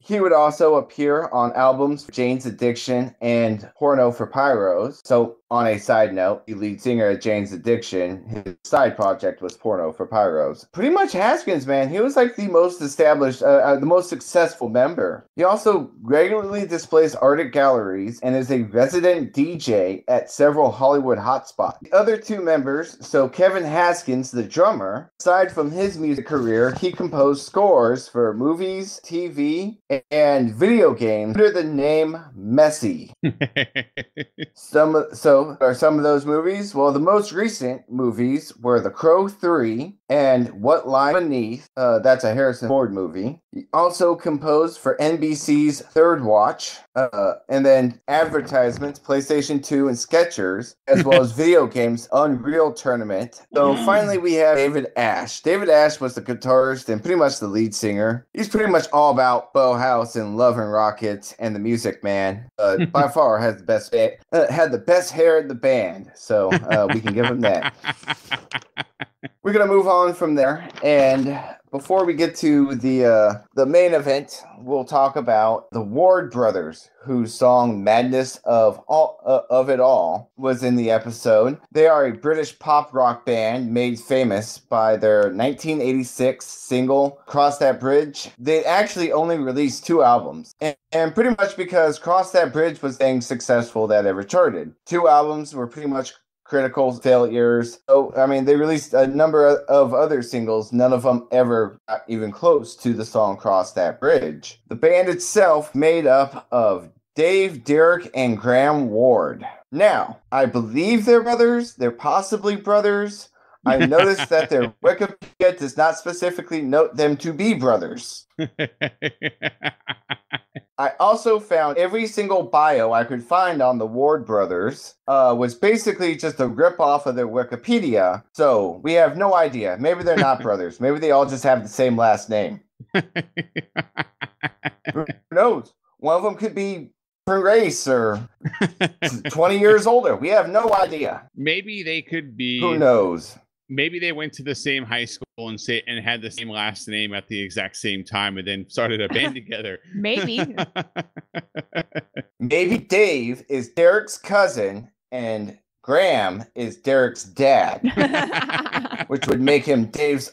He would also appear on albums Jane's Addiction and Porno for Pyros. So, on a side note, the lead singer of Jane's Addiction, his side project was Porno for Pyros. Pretty much Haskins, man, he was like the most established, uh, uh, the most successful member. He also regularly displays art at galleries and is a resident DJ at several Hollywood hotspots. The other two members, so Kevin Haskins, the drummer, aside from his music career, he composed scores for movies, TV, and video games under the name Messy. Some of- are some of those movies. Well, the most recent movies were The Crow Three and What Lies Beneath. Uh, that's a Harrison Ford movie. He also composed for NBC's Third Watch, uh, and then advertisements, PlayStation Two and Skechers, as well as video games, Unreal Tournament. So finally, we have David Ash. David Ash was the guitarist and pretty much the lead singer. He's pretty much all about Bauhaus and Love and Rockets and the Music Man. Uh, by far has the best uh, had the best hair in the band, so uh, we can give him that. We're gonna move on from there, and before we get to the uh, the main event, we'll talk about the Ward Brothers, whose song "Madness of All uh, of It All" was in the episode. They are a British pop rock band made famous by their 1986 single "Cross That Bridge." They actually only released two albums, and, and pretty much because "Cross That Bridge" was the successful that ever charted. Two albums were pretty much critical failures. So, I mean, they released a number of- of other singles. None of them ever got even close to the song Cross That Bridge. The band itself made up of Dave, Derek, and Graham Ward. Now, I believe they're brothers. They're possibly brothers. I noticed that their Wikipedia does not specifically note them to be brothers. I also found every single bio I could find on the Ward brothers uh, was basically just a rip off of their Wikipedia. So we have no idea. Maybe they're not brothers. Maybe they all just have the same last name. Who knows? One of them could be different race or 20 years older. We have no idea. Maybe they could be Who knows? Maybe they went to the same high school and say and had the same last name at the exact same time and then started a band together. Maybe. Maybe Dave is Derek's cousin and Graham is Derek's dad, which would make him Dave's.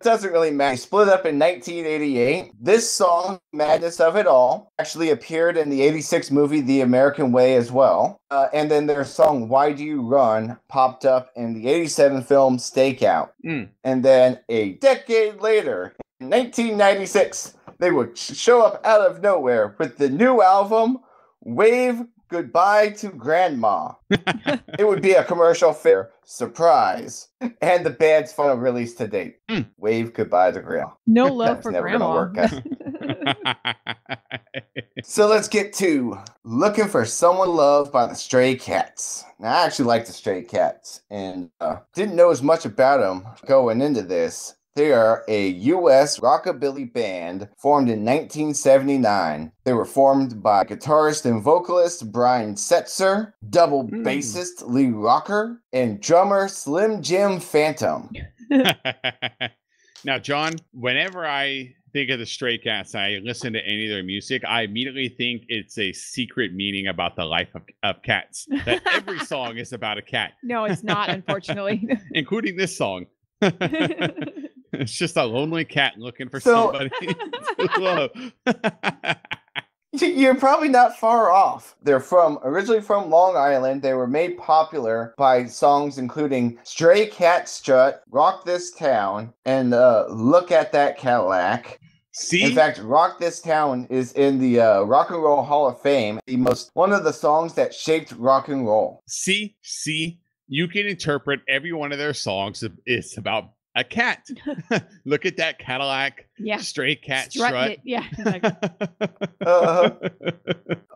Doesn't really matter. Split up in 1988. This song, Madness of It All, actually appeared in the 86 movie The American Way as well. Uh, and then their song Why Do You Run popped up in the 87 film Stakeout. Mm. And then a decade later, in 1996, they would show up out of nowhere with the new album Wave Goodbye to Grandma. it would be a commercial fair surprise. And the band's final release to date. Hmm. Wave goodbye to grandma. no love That's for never gonna grandma. work, guys. So let's get to looking for someone loved by the Stray Cats. Now, I actually like the Stray Cats and uh, didn't know as much about them going into this. They are a U.S. rockabilly band formed in 1979. They were formed by guitarist and vocalist Brian Setzer, double Hmm. bassist Lee Rocker, and drummer Slim Jim Phantom. now, John, whenever I think of the Stray Cats, I listen to any of their music, I immediately think it's a secret meaning about the life of, of cats. That every song is about a cat, no, it's not, unfortunately. including this song. it's just a lonely cat looking for So- somebody. You're probably not far off. They're from originally from Long Island. They were made popular by songs including Stray Cat Strut, Rock This Town, and uh, Look at That Cadillac. See, In fact, Rock This Town is in the uh, Rock and Roll Hall of Fame, the most one of the songs that shaped rock and roll. see, see, you can interpret every one of their songs. It's about a cat. Look at that Cadillac, yeah. stray cat Strutting strut. it. Yeah. Like, Uh,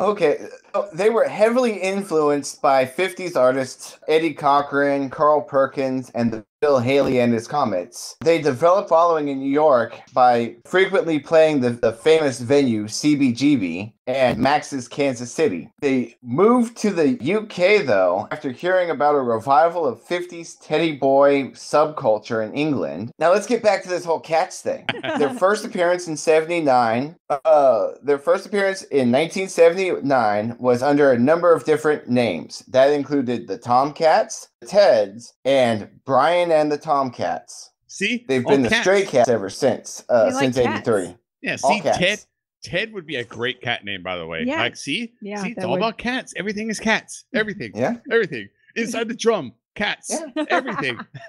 Okay, so they were heavily influenced by 50s artists Eddie Cochran, Carl Perkins, and the Bill Haley and his Comets. They developed following in New York by frequently playing the, the famous venue CBGB and Max's Kansas City. They moved to the UK though after hearing about a revival of 50s teddy boy subculture in England. Now let's get back to this whole cats thing. Their first appearance in 79 uh, their first appearance in 1979 was under a number of different names. That included the Tomcats, the Teds, and Brian and the Tomcats. see, They've All been the cats. Stray Cats ever since, uh, like since cats. '83. Yeah, see, cats. Ted. Ted would be a great cat name, by the way. Yeah. Like, see, Yeah, see, it's all would- about cats. Everything is cats. Everything, Yeah. everything inside the drum. Cats, Yeah. everything.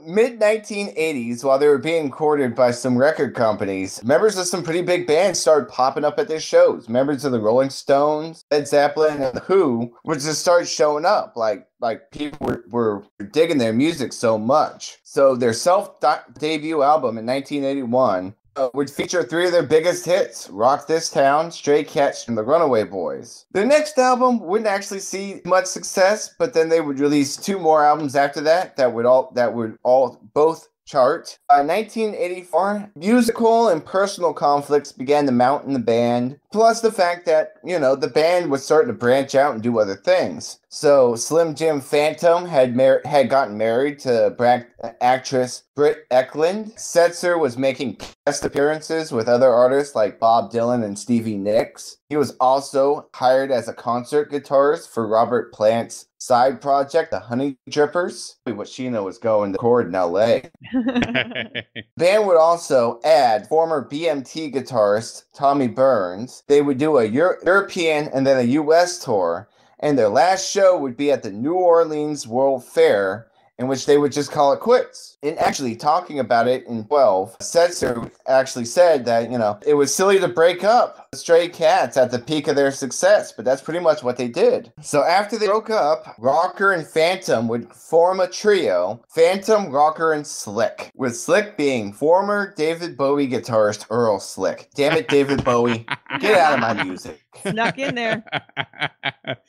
Mid 1980s, while they were being courted by some record companies, members of some pretty big bands started popping up at their shows. Members of the Rolling Stones, Led Zeppelin, and The Who would just start showing up. Like, like people were, were digging their music so much. So their self debut album in 1981 uh, would feature three of their biggest hits Rock This Town, Stray Cats, and The Runaway Boys. Their next album wouldn't actually see much success, but then they would release two more albums after that that would all that would all both chart. Uh, By 1984, musical and personal conflicts began to mount in the band, plus the fact that, you know, the band was starting to branch out and do other things. So Slim Jim Phantom had mar- had gotten married to actress Britt Ekland. Setzer was making guest appearances with other artists like Bob Dylan and Stevie Nicks. He was also hired as a concert guitarist for Robert Plant's side project, the Honey Drippers. What Sheena was going to record in LA. Band would also add former BMT guitarist Tommy Burns. They would do a Euro- European and then a US tour, and their last show would be at the New Orleans World Fair, in which they would just call it quits. And actually, talking about it in 12, Setzer actually said that, you know, it was silly to break up Stray Cats at the peak of their success, but that's pretty much what they did. So after they broke up, Rocker and Phantom would form a trio Phantom, Rocker, and Slick, with Slick being former David Bowie guitarist Earl Slick. Damn it, David Bowie. Get out of my music. Snuck in there.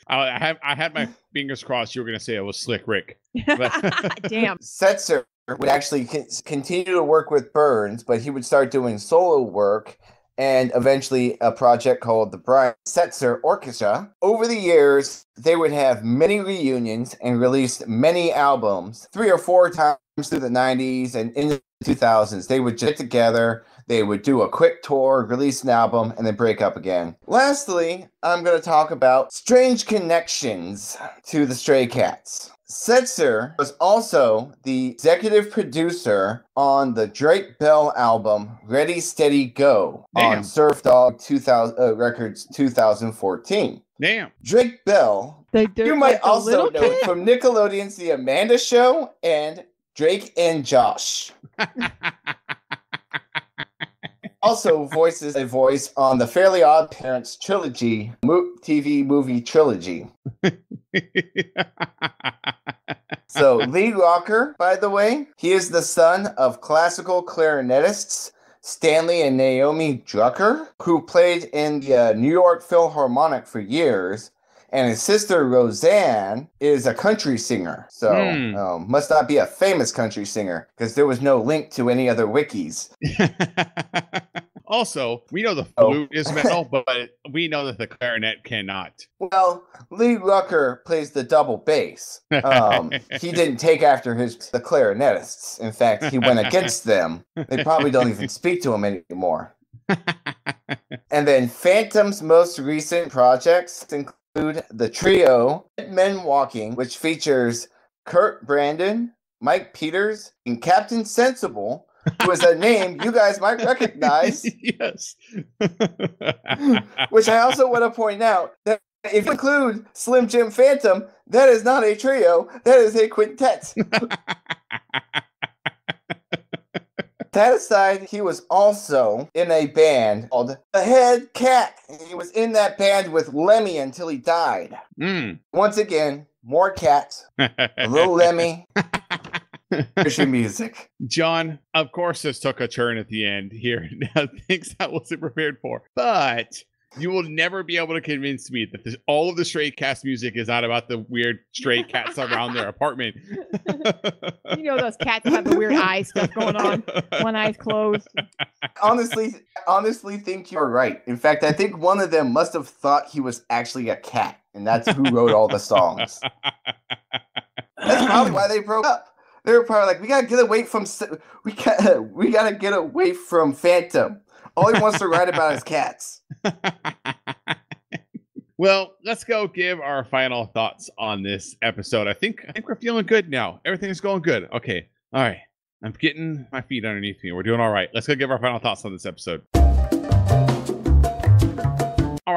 I have I had my fingers crossed. You were gonna say it was Slick Rick. Damn. Setzer would actually con- continue to work with Burns, but he would start doing solo work and eventually a project called the Brian Setzer Orchestra. Over the years, they would have many reunions and released many albums, three or four times through the 90s and in the 2000s. They would get together, they would do a quick tour, release an album, and then break up again. Lastly, I'm going to talk about strange connections to the Stray Cats. Setzer was also the executive producer on the Drake Bell album Ready Steady Go Damn. on Surf Dog 2000 uh, Records 2014. Damn. Drake Bell, They you might also know it from Nickelodeon's The Amanda Show and Drake and Josh. Also voices a voice on the Fairly Odd Parents trilogy, mo- TV movie trilogy. So Lee Rocker, by the way, he is the son of classical clarinetists Stanley and Naomi Drucker, who played in the uh, New York Philharmonic for years. And his sister Roseanne is a country singer. So Hmm. um, must not be a famous country singer because there was no link to any other wikis. also, we know the Oh. flute is metal, but we know that the clarinet cannot. Well, Lee Rocker plays the double bass. Um, he didn't take after his the clarinetists. In fact, he went against them. They probably don't even speak to him anymore. And then Phantom's most recent projects include the trio Men Walking, which features Kirk Brandon, Mike Peters, and Captain Sensible, who is a name you guys might recognize. yes. Which I also want to point out that if you include Slim Jim Phantom, that is not a trio, that is a quintet. That aside, he was also in a band called The Head Cat. He was in that band with Lemmy until he died. Mm. Once again, more cats, a little Lemmy. Here's music. John, of course, this took a turn at the end here. Things I wasn't prepared for. But you will never be able to convince me that this, all of the Stray Cats music is not about the weird straight cats around their apartment. You know those cats that have the weird eye stuff going on. One eye's closed. Honestly, honestly think you're right. In fact, I think one of them must have thought he was actually a cat, and that's who wrote all the songs. That's probably why they broke up. They were probably like, "We gotta get away from we got we gotta get away from Phantom. All he wants to write about is cats." well, let's go give our final thoughts on this episode. I think I think we're feeling good now. Everything's going good. Okay. All right. I'm getting my feet underneath me. We're doing all right. Let's go give our final thoughts on this episode.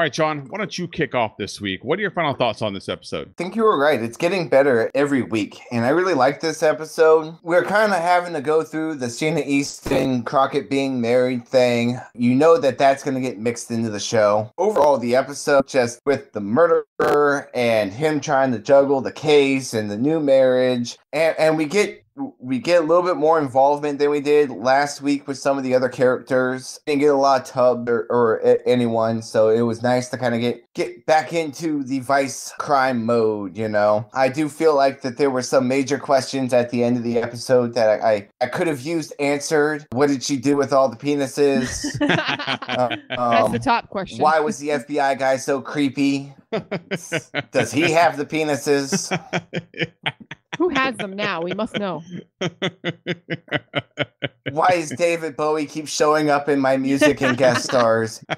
Right, John, why don't you kick off this week? What are your final thoughts on this episode? I think you were right. It's getting better every week, and I really like this episode. We're kind of having to go through the Sheena Easton Crockett being married thing. You know that that's going to get mixed into the show. Overall, the episode just with the murderer and him trying to juggle the case and the new marriage, and and we get we get a little bit more involvement than we did last week with some of the other characters. Didn't get a lot of Tubb or, or anyone, so it was nice to kind of get get back into the vice crime mode. You know, I do feel like that there were some major questions at the end of the episode that I I, I could have used answered. What did she do with all the penises? That's um, the top question. Why was the FBI guy so creepy? Does he have the penises? Who has them now? We must know. Why is David Bowie keep showing up in my music and guest stars?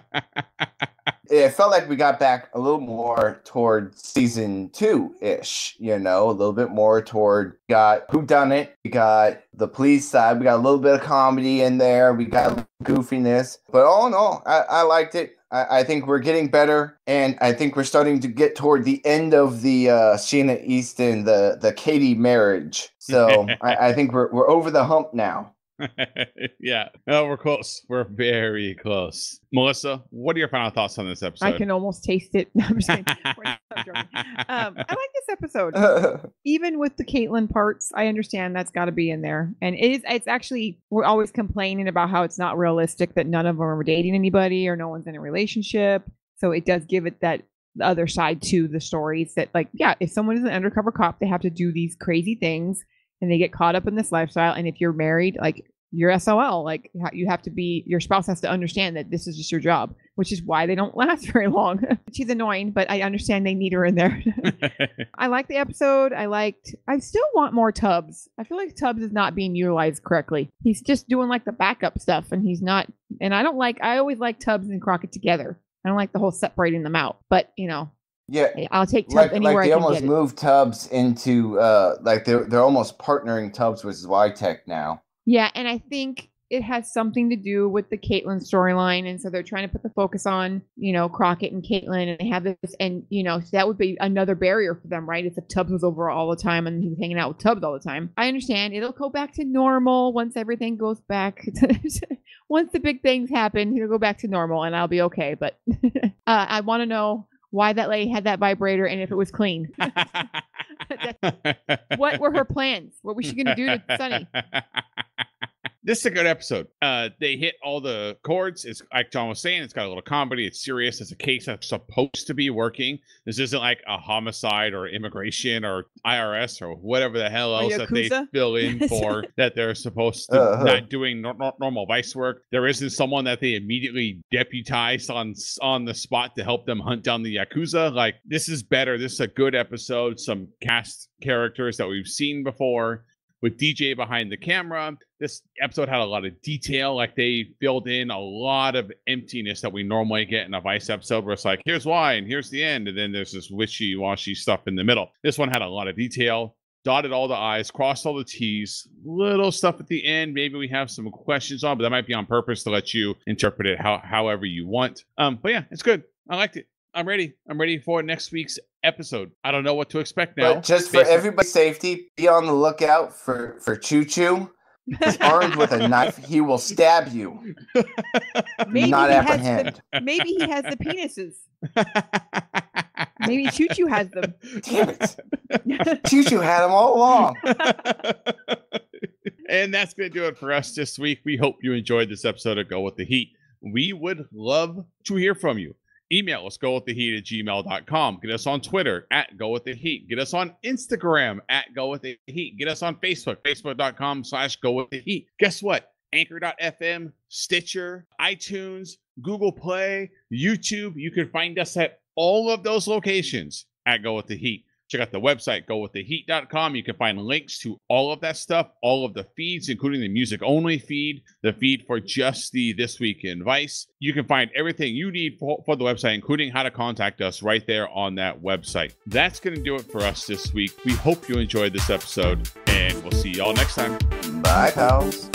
It felt like we got back a little more toward season two ish, you know, a little bit more toward got who done it, we got the police side, we got a little bit of comedy in there, we got goofiness, but all in all, I, I liked it. I, I think we're getting better, and I think we're starting to get toward the end of the uh, Sheena Easton, the the Katie marriage. So I, I think we're we're over the hump now. yeah. No, we're close. We're very close. Melissa, what are your final thoughts on this episode? I can almost taste it. I'm just kidding. I'm um, I like this episode. Even with the Caitlin parts, I understand that's got to be in there. And it is. It's actually we're always complaining about how it's not realistic that none of them are dating anybody or no one's in a relationship. So it does give it that the other side to the stories that like yeah, if someone is an undercover cop, they have to do these crazy things and they get caught up in this lifestyle. And if you're married, like you're SOL. Like you have to be, your spouse has to understand that this is just your job, which is why they don't last very long. She's annoying, but I understand they need her in there. I like the episode. I liked, I still want more Tubbs. I feel like Tubbs is not being utilized correctly. He's just doing like the backup stuff and he's not, and I don't like, I always like Tubbs and Crockett together. I don't like the whole separating them out, but you know, Yeah, I'll take Tubbs like, anywhere like they I can almost get it. moved Tubbs into uh like they're they're almost partnering Tubbs with Switek now. Yeah, and I think it has something to do with the Caitlin storyline, and so they're trying to put the focus on, you know, Crockett and Caitlin, and they have this, and you know, that would be another barrier for them, right? If the Tubbs was over all the time and he was hanging out with Tubbs all the time. I understand it'll go back to normal once everything goes back. once the big things happen, he'll go back to normal, and I'll be okay. But uh, I want to know why that lady had that vibrator and if it was clean. what were her plans? What was she going to do to Sonny? This is a good episode. Uh, they hit all the chords. It's like John was saying, it's got a little comedy. It's serious. It's a case that's supposed to be working. This isn't like a homicide or immigration or IRS or whatever the hell else that they fill in for that they're supposed to Uh-huh. not doing nor- nor- normal vice work. There isn't someone that they immediately deputized on on the spot to help them hunt down the yakuza. Like this is better. This is a good episode. Some cast characters that we've seen before with DJ behind the camera. This episode had a lot of detail, like they filled in a lot of emptiness that we normally get in a Vice episode, where it's like, here's why, and here's the end, and then there's this wishy washy stuff in the middle. This one had a lot of detail, dotted all the I's, crossed all the T's, little stuff at the end. Maybe we have some questions on, but that might be on purpose to let you interpret it how, however you want. Um, but yeah, it's good. I liked it. I'm ready. I'm ready for next week's episode. I don't know what to expect now. But just for based on- everybody's safety, be on the lookout for for Choo Choo. He's armed with a knife. He will stab you, Maybe not he has the- apprehend. Maybe he has the penises. Maybe Choo Choo has them. Damn it! Choo Choo had him all along. and that's going to do it for us this week. We hope you enjoyed this episode of Go With The Heat. We would love to hear from you. Email us, go with the heat at gmail.com. Get us on Twitter at go with the heat. Get us on Instagram at go with the heat. Get us on Facebook, facebook.com slash go with the heat. Guess what? Anchor.fm, Stitcher, iTunes, Google Play, YouTube. You can find us at all of those locations at Go With The Heat. Check out the website, go with gowiththeheat.com. You can find links to all of that stuff, all of the feeds, including the music only feed, the feed for just the This Week in Vice. You can find everything you need for, for the website, including how to contact us right there on that website. That's going to do it for us this week. We hope you enjoyed this episode, and we'll see y'all next time. Bye, pals.